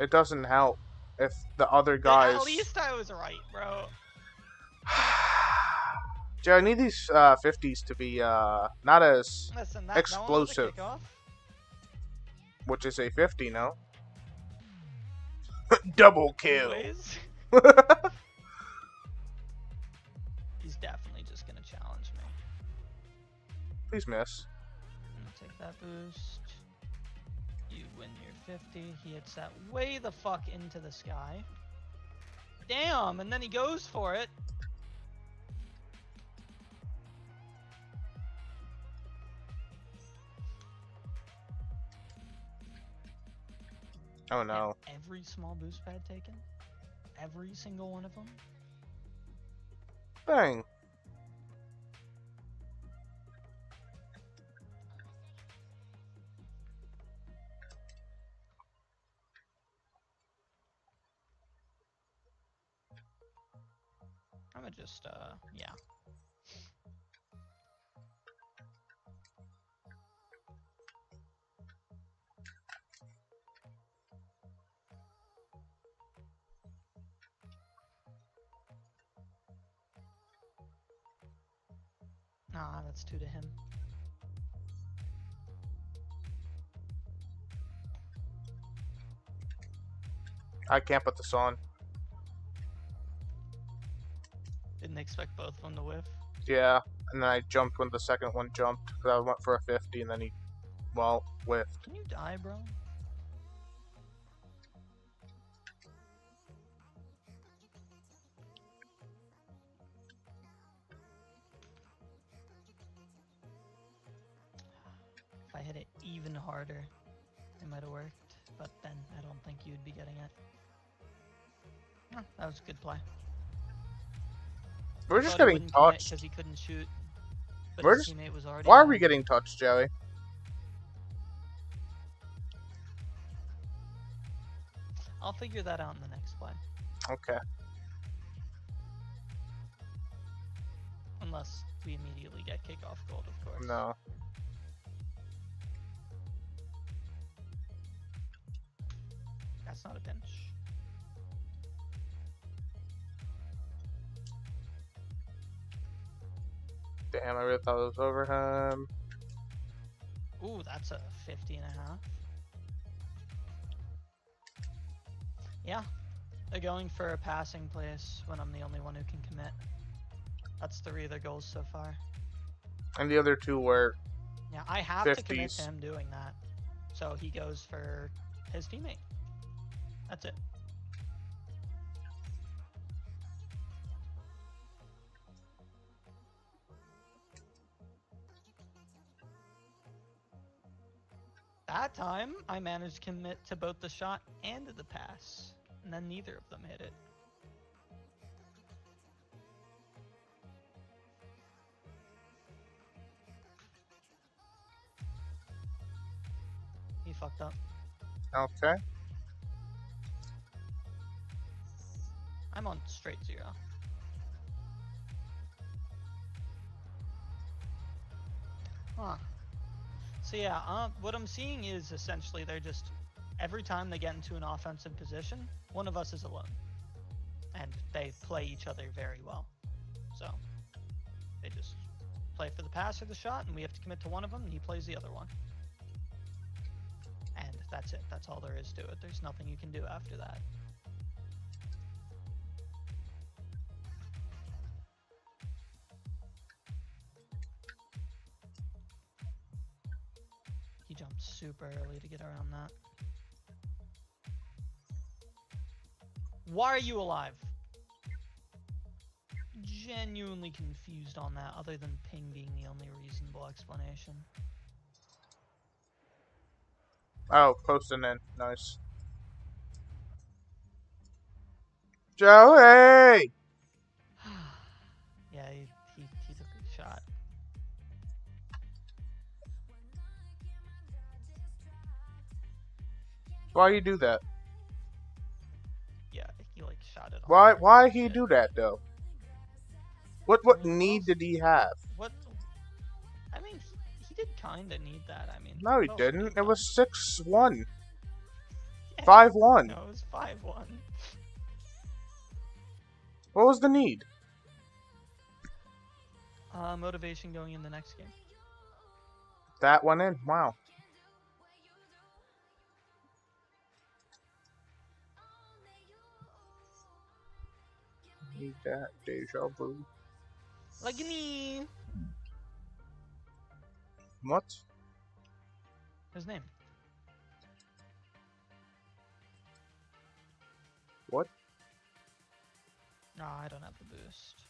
It doesn't help if the other guys. At least I was right, bro. *sighs* Joe, I need these uh, 50s to be uh, not as, Listen, that, Explosive. A which is a 50, no? *laughs* Double kill. *laughs* He's definitely just gonna challenge me. Please miss. Take that boost. You win your 50. He hits that way the fuck into the sky. Damn, and then he goes for it. Oh And no. Every small boost pad taken. Every single one of them. Dang. Just, uh, yeah. Ah, that's two to him. I can't put this on. Expect both of them to whiff. Yeah. And then I jumped when the second one jumped because I went for a 50 and then he, well, whiffed. Can you die, bro? If I hit it even harder, it might have worked, but then I don't think you'd be getting it. Huh, that was a good play. We're just getting touched. because he couldn't shoot. We're his just- teammate was already. Why are we getting touched, Joey? I'll figure that out in the next play, Okay. unless we immediately get kickoff gold, of course. No. That's not a bench. Damn, I really thought it was over him. Ooh, that's a 50 and a half. Yeah, they're going for a passing place when I'm the only one who can commit. That's three of their goals so far. And the other two were Yeah, I have to commit to him doing that. So he goes for his teammate. That's it. That time, I managed to commit to both the shot and the pass. And then neither of them hit it. He fucked up. okay. I'm on straight zero. Huh. So yeah, uh, what I'm seeing is essentially they're just every time they get into an offensive position, one of us is alone, and they play each other very well. So they just play for the pass or the shot, and we have to commit to one of them, and he plays the other one. And that's it. That's all there is to it. There's nothing you can do after that. Super early to get around that. Why are you alive? Genuinely confused on that, other than ping being the only reasonable explanation. Oh, posting in. Nice. Joey! *sighs* yeah, he, Why you do that? Yeah, he like shot it. Why off. why he do that though? What what need did he have? What? I mean, he, he did kind of need that. I mean, No, he what else could didn't. It was six one. Yeah, Five one. No, it was five one. What was the need? Uh, motivation going in the next game. That went in. Wow. Need that deja vu. Like me. What? His name. What? No, I don't have the boost.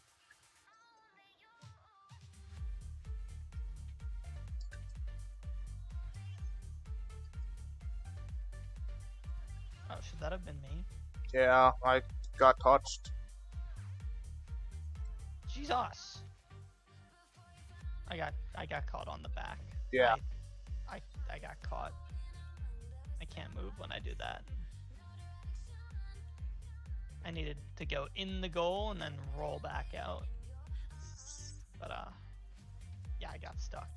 Oh, should that have been me? Yeah, I got touched. Jesus. I got I got caught on the back. Yeah. I, I I got caught. I can't move when I do that. I needed to go in the goal and then roll back out. But uh yeah, I got stuck.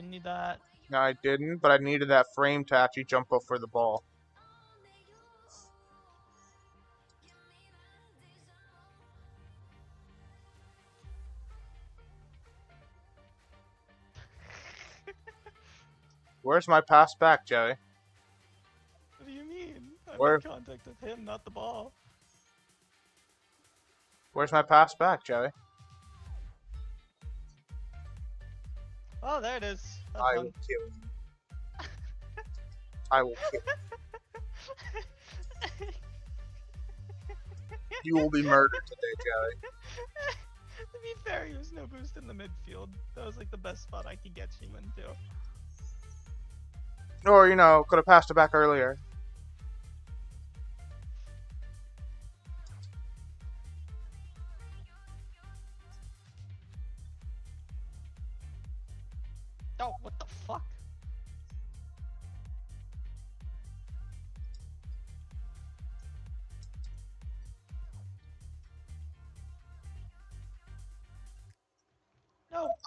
Didn't need that. No, I didn't, but I needed that frame to actually jump up for the ball. *laughs* Where's my pass back, Joey? What do you mean? I'm Where- in contact with him, not the ball. Where's my pass back, Joey? Oh, there it is. Have I fun. will kill you. I will kill you. *laughs* You will be murdered today, Joey. to be fair, he was no boost in the midfield. That was like the best spot I could get you into. Or, you know, could have passed it back earlier.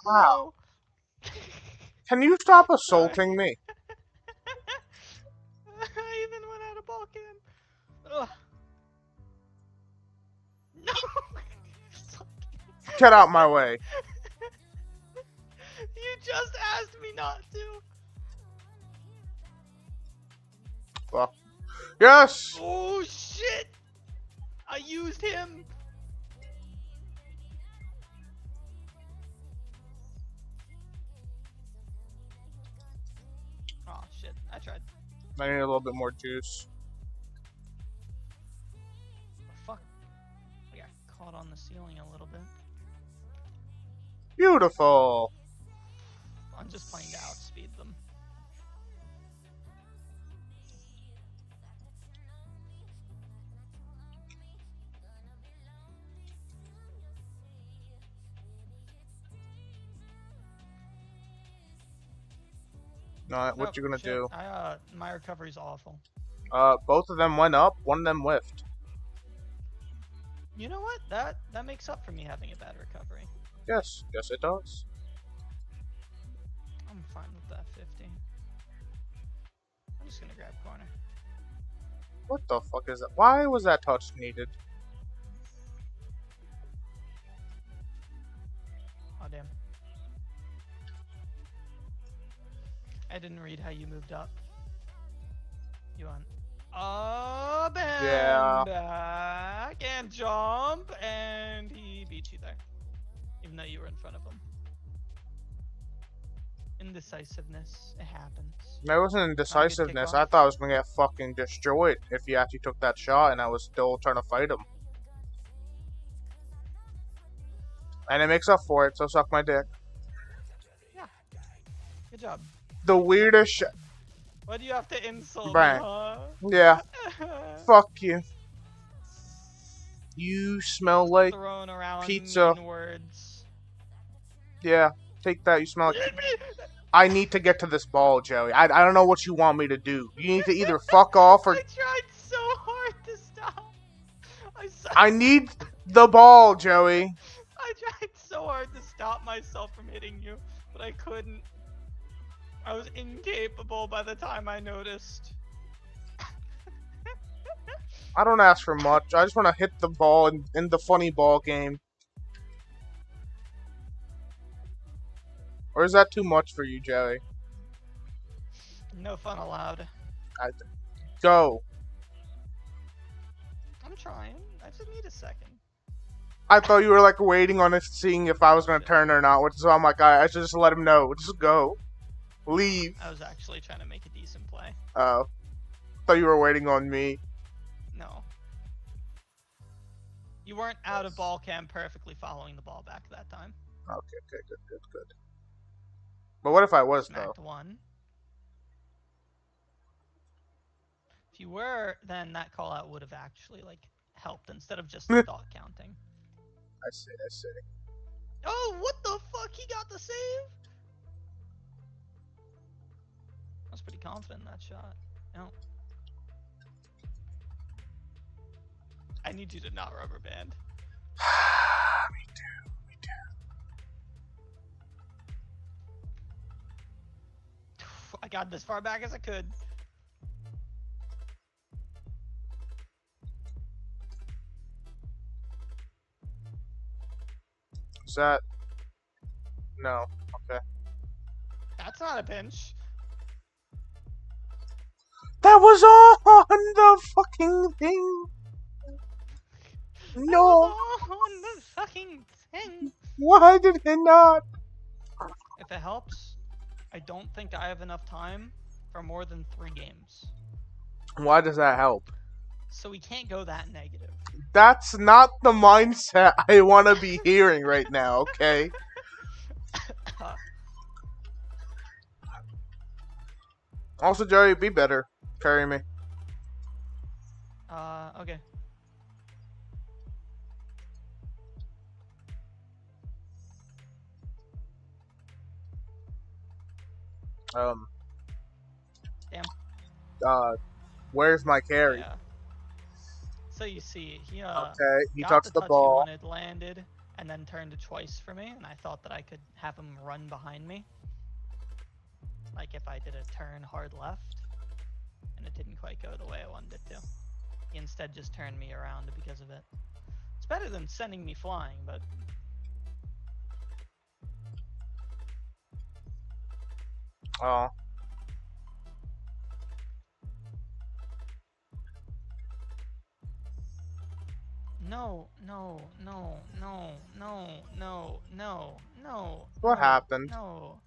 Wow. *laughs* Can you stop assaulting me? *laughs* I even went out of ball. Ugh. *laughs* No. Get out my way. you just asked me not to. Fuck. Yes! Oh shit! I used him. I tried. I need a little bit more juice. Fuck. I got caught on the ceiling a little bit. Beautiful! I'm just playing to Uh, what Oh, you gonna shit. do? I, uh, my recovery's awful. Uh, both of them went up, one of them whiffed. You know what? That that makes up for me having a bad recovery. Yes, yes it does. I'm fine with that 50. I'm just gonna grab corner. What the fuck is that? Why was that touch needed? I didn't read how you moved up. You went up and Yeah. back and jump and he beat you there. Even though you were in front of him. Indecisiveness. It happens. That wasn't indecisiveness. I thought I was gonna get fucking destroyed if he actually took that shot and I was still trying to fight him. And it makes up for it, so suck my dick. Yeah. Good job. The weirdest sh- Why do you have to insult me, huh? Yeah, *laughs* fuck you. You smell like. Around pizza. mean words. Yeah, take that, you smell like. I need to get to this ball, Joey. I, I don't know what you want me to do. You need to either fuck *laughs* off or. I tried so hard to stop. I, I need the ball, Joey. *laughs* I tried so hard to stop myself from hitting you, but I couldn't. I was incapable by the time I noticed. I don't ask for much. I just want to hit the ball in, in the funny ball game. Or is that too much for you, Joey? No fun allowed. I Go. I'm trying. I just need a second. I thought you were like waiting on it, seeing if I was gonna turn or not. Which is why I'm like, I, I should just let him know. Just go, leave. I was actually trying to make a decent play. Oh, thought you were waiting on me. No. You weren't out of ball cam perfectly following the ball back that time. Okay, okay, good, good, good. But what if I was though? One. If you were, then that call out would have actually like helped instead of just thought *laughs* counting. I see, I see. Oh, what the fuck? He got the save? I was pretty confident in that shot. No. I need you to not rubber band. *sighs* me too, me too. *sighs* I got as far back as I could. Is that? No. Okay. That's not a pinch. That was on the fucking thing. No. on the fucking thing. Why did it not? If it helps, I don't think I have enough time for more than three games. Why does that help? So we can't go that negative. That's not the mindset I want to be hearing right now, okay? *laughs* Also, Jerry, be better. Carry me. Uh, okay. Um. Damn. Uh, where's my carry? Yeah. So you see, he uh, Okay, he touched the, the ball. He wanted, landed, and then turned twice for me, and I thought that I could have him run behind me. Like if I did a turn hard left, and it didn't quite go the way I wanted it to. He instead just turned me around because of it. It's better than sending me flying, but Oh. no, no, no, no, no, no, no, no. What no, happened? No,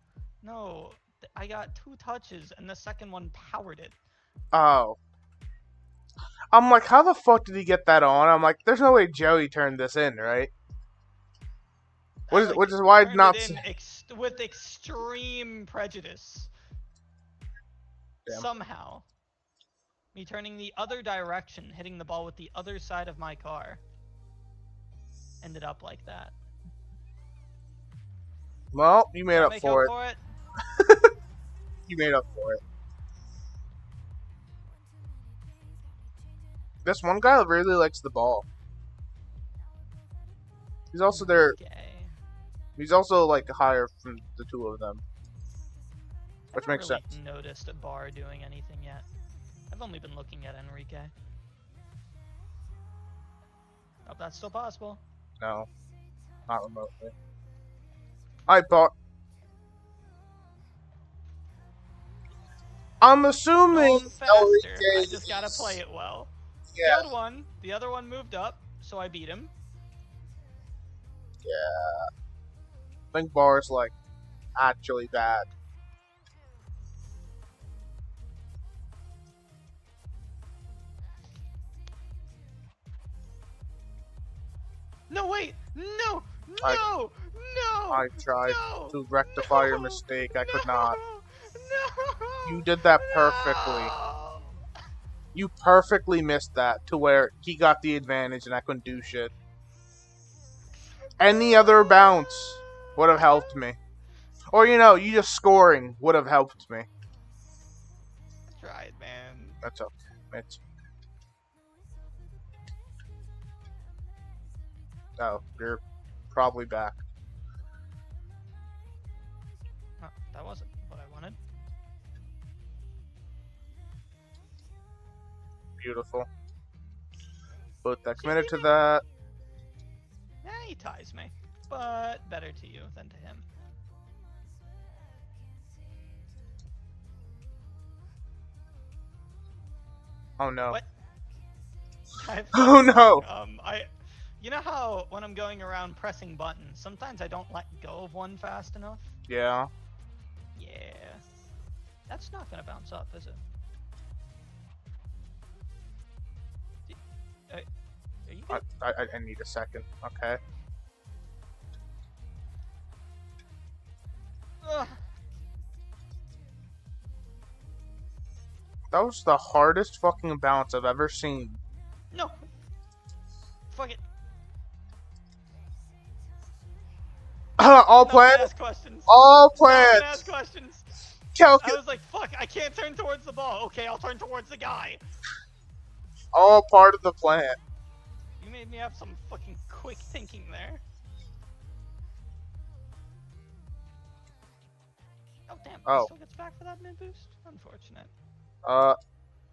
no. I got two touches, and the second one powered it. Oh. I'm like, how the fuck did he get that on? I'm like, there's no way Joey turned this in, right? What is- like, which is why not ex- with extreme prejudice. Damn. Somehow, me turning the other direction, hitting the ball with the other side of my car, ended up like that. Well, you made up for it. for it. *laughs* You made up for it. This one guy really likes the ball. He's also there. Okay. He's also like higher from the two of them. Which makes really sense. Noticed a bar doing anything yet? I've only been looking at Enrique. Hope that's still possible. No, not remotely. I thought. I'm assuming. I just gotta play it well. Yeah, other one, the other one moved up, so I beat him. yeah. I think bar's like actually bad. No, wait, no, I- no, no. I tried no, to rectify your mistake. I no, could not. No. You did that perfectly. You perfectly missed that to where he got the advantage and I couldn't do shit. Any other bounce would have helped me. Or, you know, you just scoring would have helped me. Tried, man. That's okay. It's Oh, you're probably back. Oh, that wasn't Beautiful. Both that committed to that. Yeah, he ties me, but better to you than to him. Oh no. What? *laughs* Oh no. Um, I, you know how when I'm going around pressing buttons, sometimes I don't let go of one fast enough. Yeah. Yeah, that's not gonna bounce up, is it? I. I, I need a second. Okay. Ugh. That was the hardest fucking bounce I've ever seen. No. Fuck it. *laughs* All No, planned. All No, planned. ask questions. I was like, fuck, I can't turn towards the ball. Okay, I'll turn towards the guy. All part of the plan. You made me have some fucking quick thinking there. Oh damn! Oh. Still gets back for that mid boost. Unfortunate. Uh,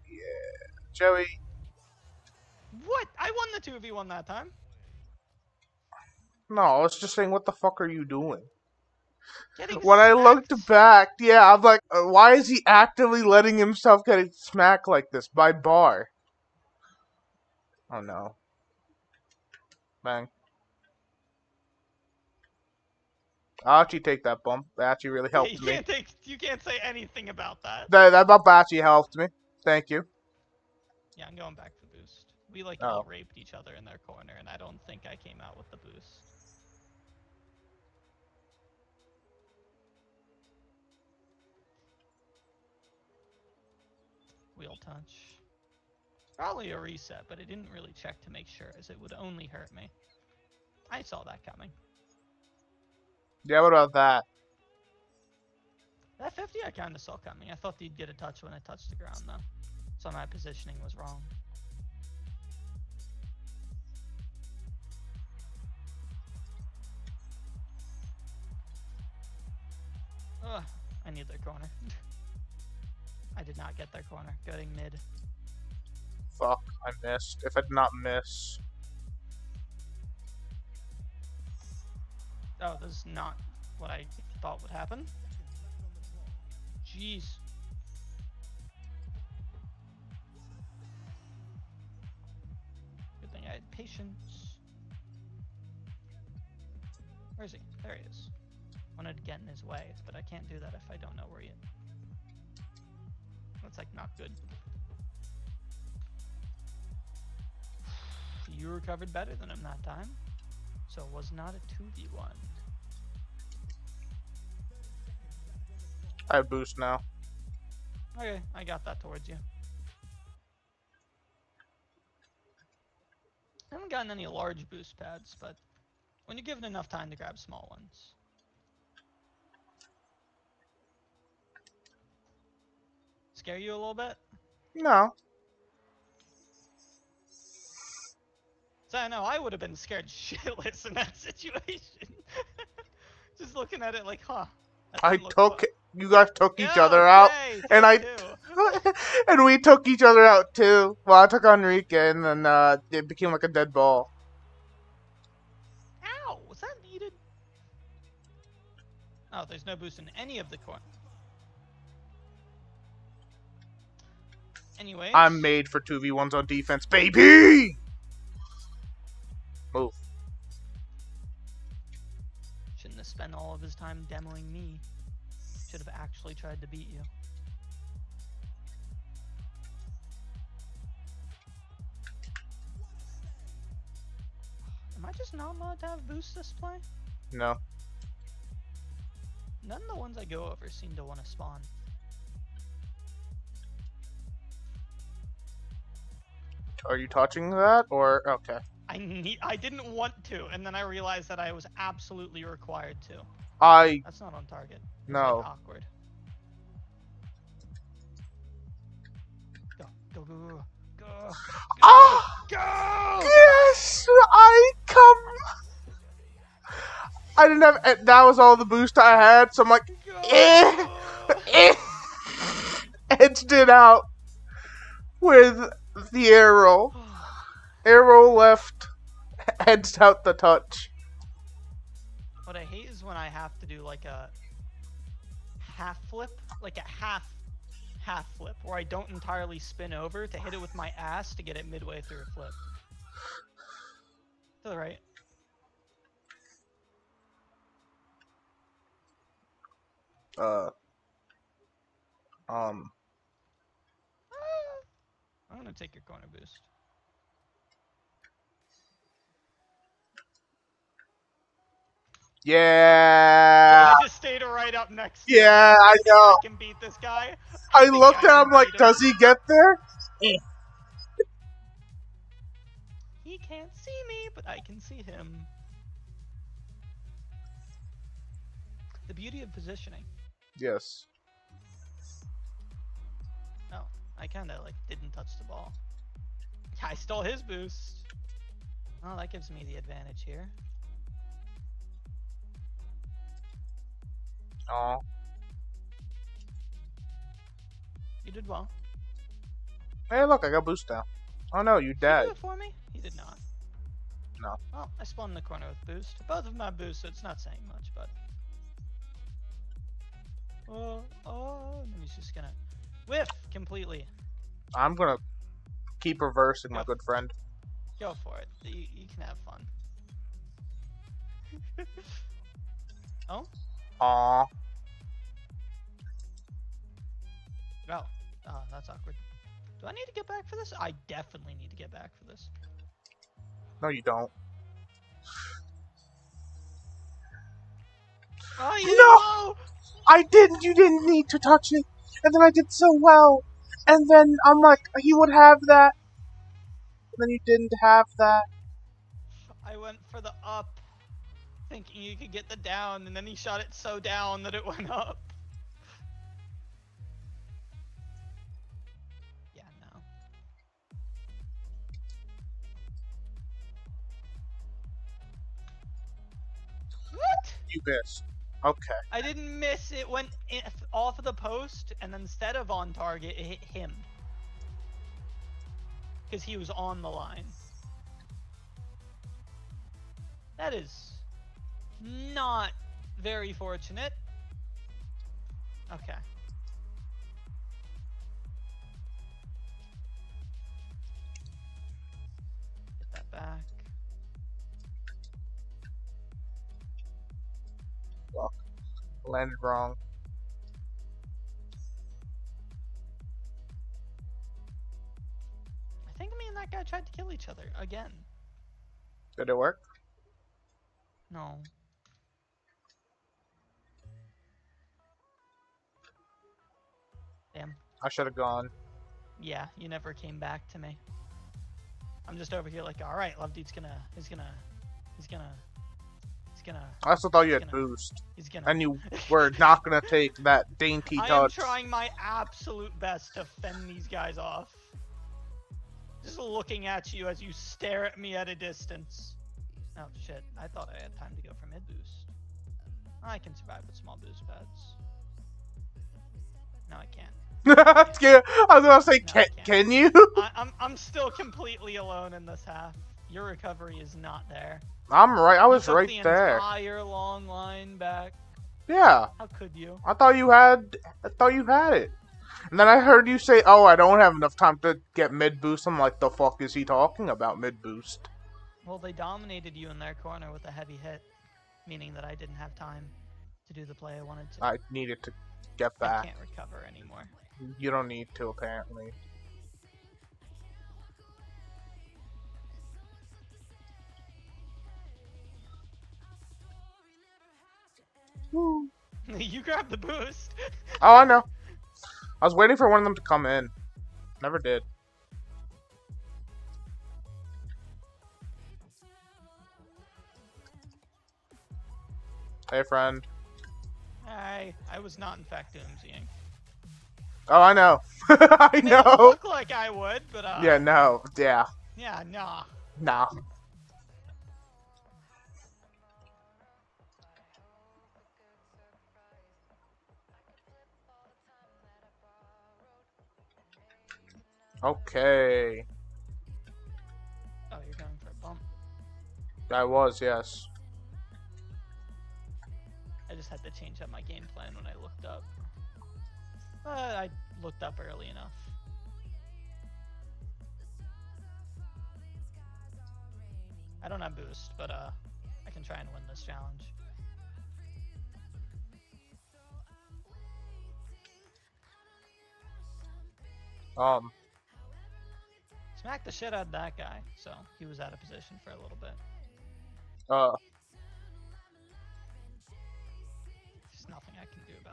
yeah. Joey, What? I won the two v one that time. no, I was just saying, what the fuck are you doing? Getting When I looked back, yeah, I'm like, uh, why is he actively letting himself get smacked like this by Bar? Oh no. Bang. Archie take that bump. Archie really *laughs* helped you me. can't take. You can't say anything about that. That, that bump actually helped me. Thank you. Yeah, I'm going back for boost. We like Oh. all raped each other in their corner, and I don't think I came out with the boost. Wheel touch. Probably a reset, but it didn't really check to make sure, as it would only hurt me. I saw that coming. Yeah, what about that? That 50 I kind of saw coming. I thought he'd get a touch when it touched the ground, though. So my positioning was wrong. Ugh, I need their corner. *laughs* I did not get their corner. Getting mid. Fuck, I missed. If I did not miss. Oh, this is not what I thought would happen. Jeez. Good thing I had patience. Where is he? There he is. Wanted to get in his way, but I can't do that if I don't know where he is. That's like not good. You recovered better than him that time. So it was not a 2v1. I have boost now. Okay, I got that towards you. I haven't gotten any large boost pads, but when you're given enough time to grab small ones. Scare you a little bit? No. So I know I would have been scared *laughs* shitless in that situation. *laughs* Just looking at it like, huh. I took. fun. You guys took each Yeah, other out. okay, and I- *laughs* and we took each other out too. Well, I took Enrique, and then uh, it became like a dead ball. Ow! Was that needed? Oh, there's no boost in any of the corn. Anyway, I'm made for 2v1s on defense, baby! All of his time demoing me. Should have actually tried to beat you. Am I just not allowed to have boost this play? No. None of the ones I go over seem to want to spawn. Are you touching that, or. Okay. I need. I didn't want to, and then I realized that I was absolutely required to. I. That's not on target. It's, No. Like, awkward. Go, go, go, go, Go. Ah! Go. Yes, I come. I didn't have. That was all the boost I had, so I'm like, eh, eh. *laughs* edged it out with the arrow. *sighs* Arrow left, edged out the touch. What I hate is when I have to do like a half flip, like a half half flip, where I don't entirely spin over to hit it with my ass to get it midway through a flip. To the right. Uh. Um. I'm gonna take your corner boost. Yeah. I just stayed right up next. to. Yeah, I know. I can beat this guy. I think looked I at him like, him. does he get there? He can't see me, but I can see him. The beauty of positioning. Yes. Oh, I kinda like didn't touch the ball. I stole his boost. Oh, that gives me the advantage here. Oh. You did well. Hey, look, I got boost now. Oh no, you Did you do it for me? He did not. No. Well, I spawned in the corner with boost. Both of my boosts, so it's not saying much, but. Oh, oh, and he's just gonna whiff completely. I'm gonna keep reversing, my good friend. Go for it. You, you can have fun. *laughs* oh, Aw. oh, oh, that's awkward. Do I need to get back for this? I definitely need to get back for this. No, you don't. Oh, you No! know! I didn't. You didn't need to touch it. And then I did so well. And then I'm like, he would have that. And then you didn't have that. I went for the up, thinking you could get the down, and then he shot it so down that it *laughs* went up. Yeah, no. What? You missed. Okay. I didn't miss. It went off of the post, and instead of on target, it hit him. Because he was on the line. That is not very fortunate. Okay. Get that back. Landed wrong. I think me and that guy tried to kill each other again. Did it work? No. Damn. I should have gone. Yeah, you never came back to me. I'm just over here like, all right, Love Dude's gonna, he's gonna, he's gonna, he's gonna, I also thought you had Gonna- boost. he's gonna. And you were not gonna *laughs* take that dainty touch. I am trying my absolute best to fend these guys off. Just looking at you as you stare at me at a distance. Oh shit, I thought I had time to go for mid boost. I can survive with small boost pads. No, I can't. *laughs* Yeah, I was gonna say, No, can, can't. you? I, I'm I'm *laughs* still completely alone in this half. Your recovery is not there. I'm right. I was right the there. Entire long line back. Yeah, How could you? I thought you had. I thought you had it. And then I heard you say, "Oh, I don't have enough time to get mid boost." I'm like, "The fuck is he talking about mid boost?" Well, they dominated you in their corner with a heavy hit, meaning that I didn't have time to do the play I wanted to. I needed to get back. I can't recover anymore. You don't need to, apparently. *laughs* you grabbed the boost. *laughs* Oh, I know. I was waiting for one of them to come in. Never did. Hey, friend. I I was not in fact doomsying. Oh, I know. *laughs* I It know. look like I would, but uh, Yeah, no. Yeah. yeah, nah. Nah. Okay. Oh, you're going for a bump. I was, yes. I just had to change up my game plan when I looked up. Uh, I looked up early enough. I don't have boost, but uh, I can try and win this challenge. Um, Smack the shit out of that guy, so he was out of position for a little bit. uh,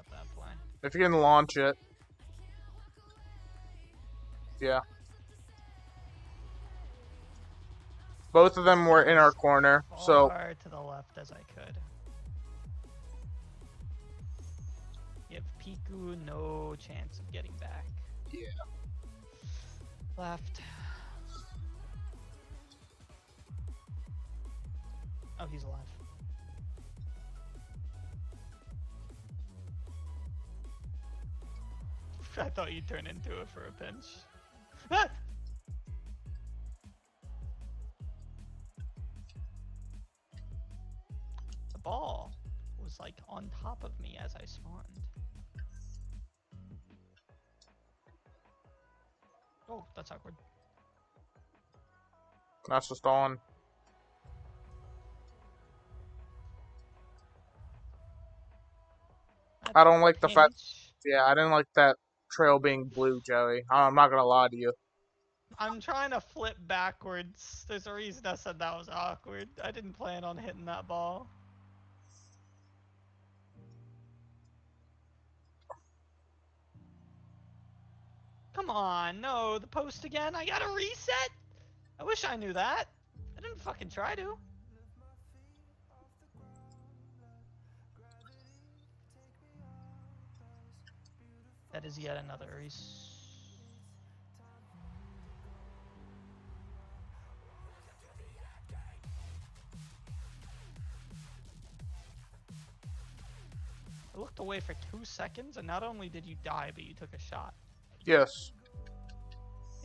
about that play. if you can launch it. Yeah. Both of them were in our corner, so far to the left as I could. Give Piku no chance of getting back. Yeah. Left. Oh, he's alive. *laughs* I thought you'd turn into it for a pinch. Ah! *laughs* The ball was like on top of me as I spawned. Oh, that's awkward. that's just on. I don't like the fact. Yeah, I didn't like that trail being blue, Joey. I'm not gonna lie to you. I'm trying to flip backwards. There's a reason I said that was awkward. I didn't plan on hitting that ball. Come on, no, the post again. I gotta reset. I wish I knew that. I didn't fucking try to. That is yet another. I looked away for two seconds, and not only did you die, but you took a shot. Yes.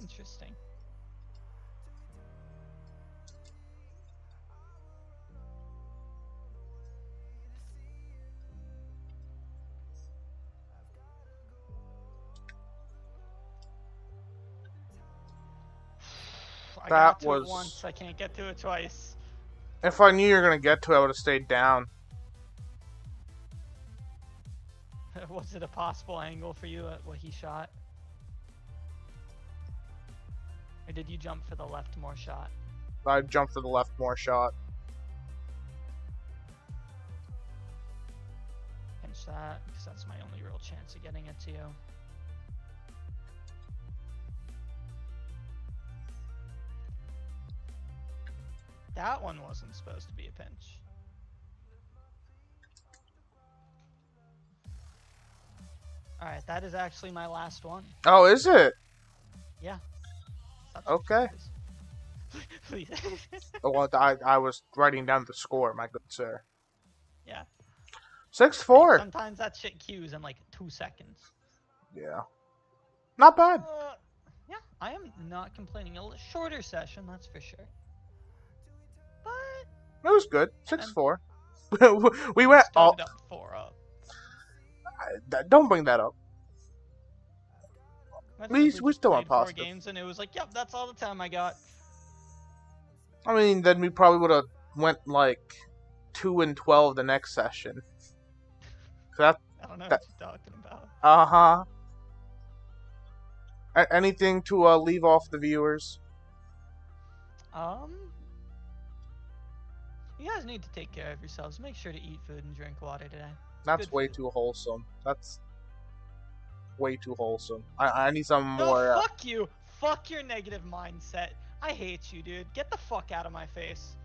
Interesting. I That got to was- it once. I can't get to it twice. If I knew you were gonna get to it, I would have stayed down. *laughs* Was it a possible angle for you at what he shot? Or did you jump for the left more shot? I jumped for the left more shot. Pinch that, because that's my only real chance of getting it to you. That one wasn't supposed to be a pinch. Alright, that is actually my last one. Oh, is it? Stop Okay. *laughs* Please. *laughs* Oh, well, I, I was writing down the score, my good sir. yeah. Six four. Sometimes that shit queues in like two seconds. Yeah. Not bad. Uh, yeah, I am not complaining. A shorter session, that's for sure. But It was good. Six four. *laughs* we went. all up four up. don't bring that up. We- we still on positive. games and it was like, yep, that's all the time I got. I mean, then we probably would have went like two and twelve the next session. That. I don't know That- what you're talking about. Uh huh. A- anything to uh, leave off the viewers? Um, you guys need to take care of yourselves. Make sure to eat food and drink water today. That's way food. too wholesome. That's way too wholesome. I, I need some No, more. uh, fuck you. Fuck your negative mindset. I hate you, dude. Get the fuck out of my face.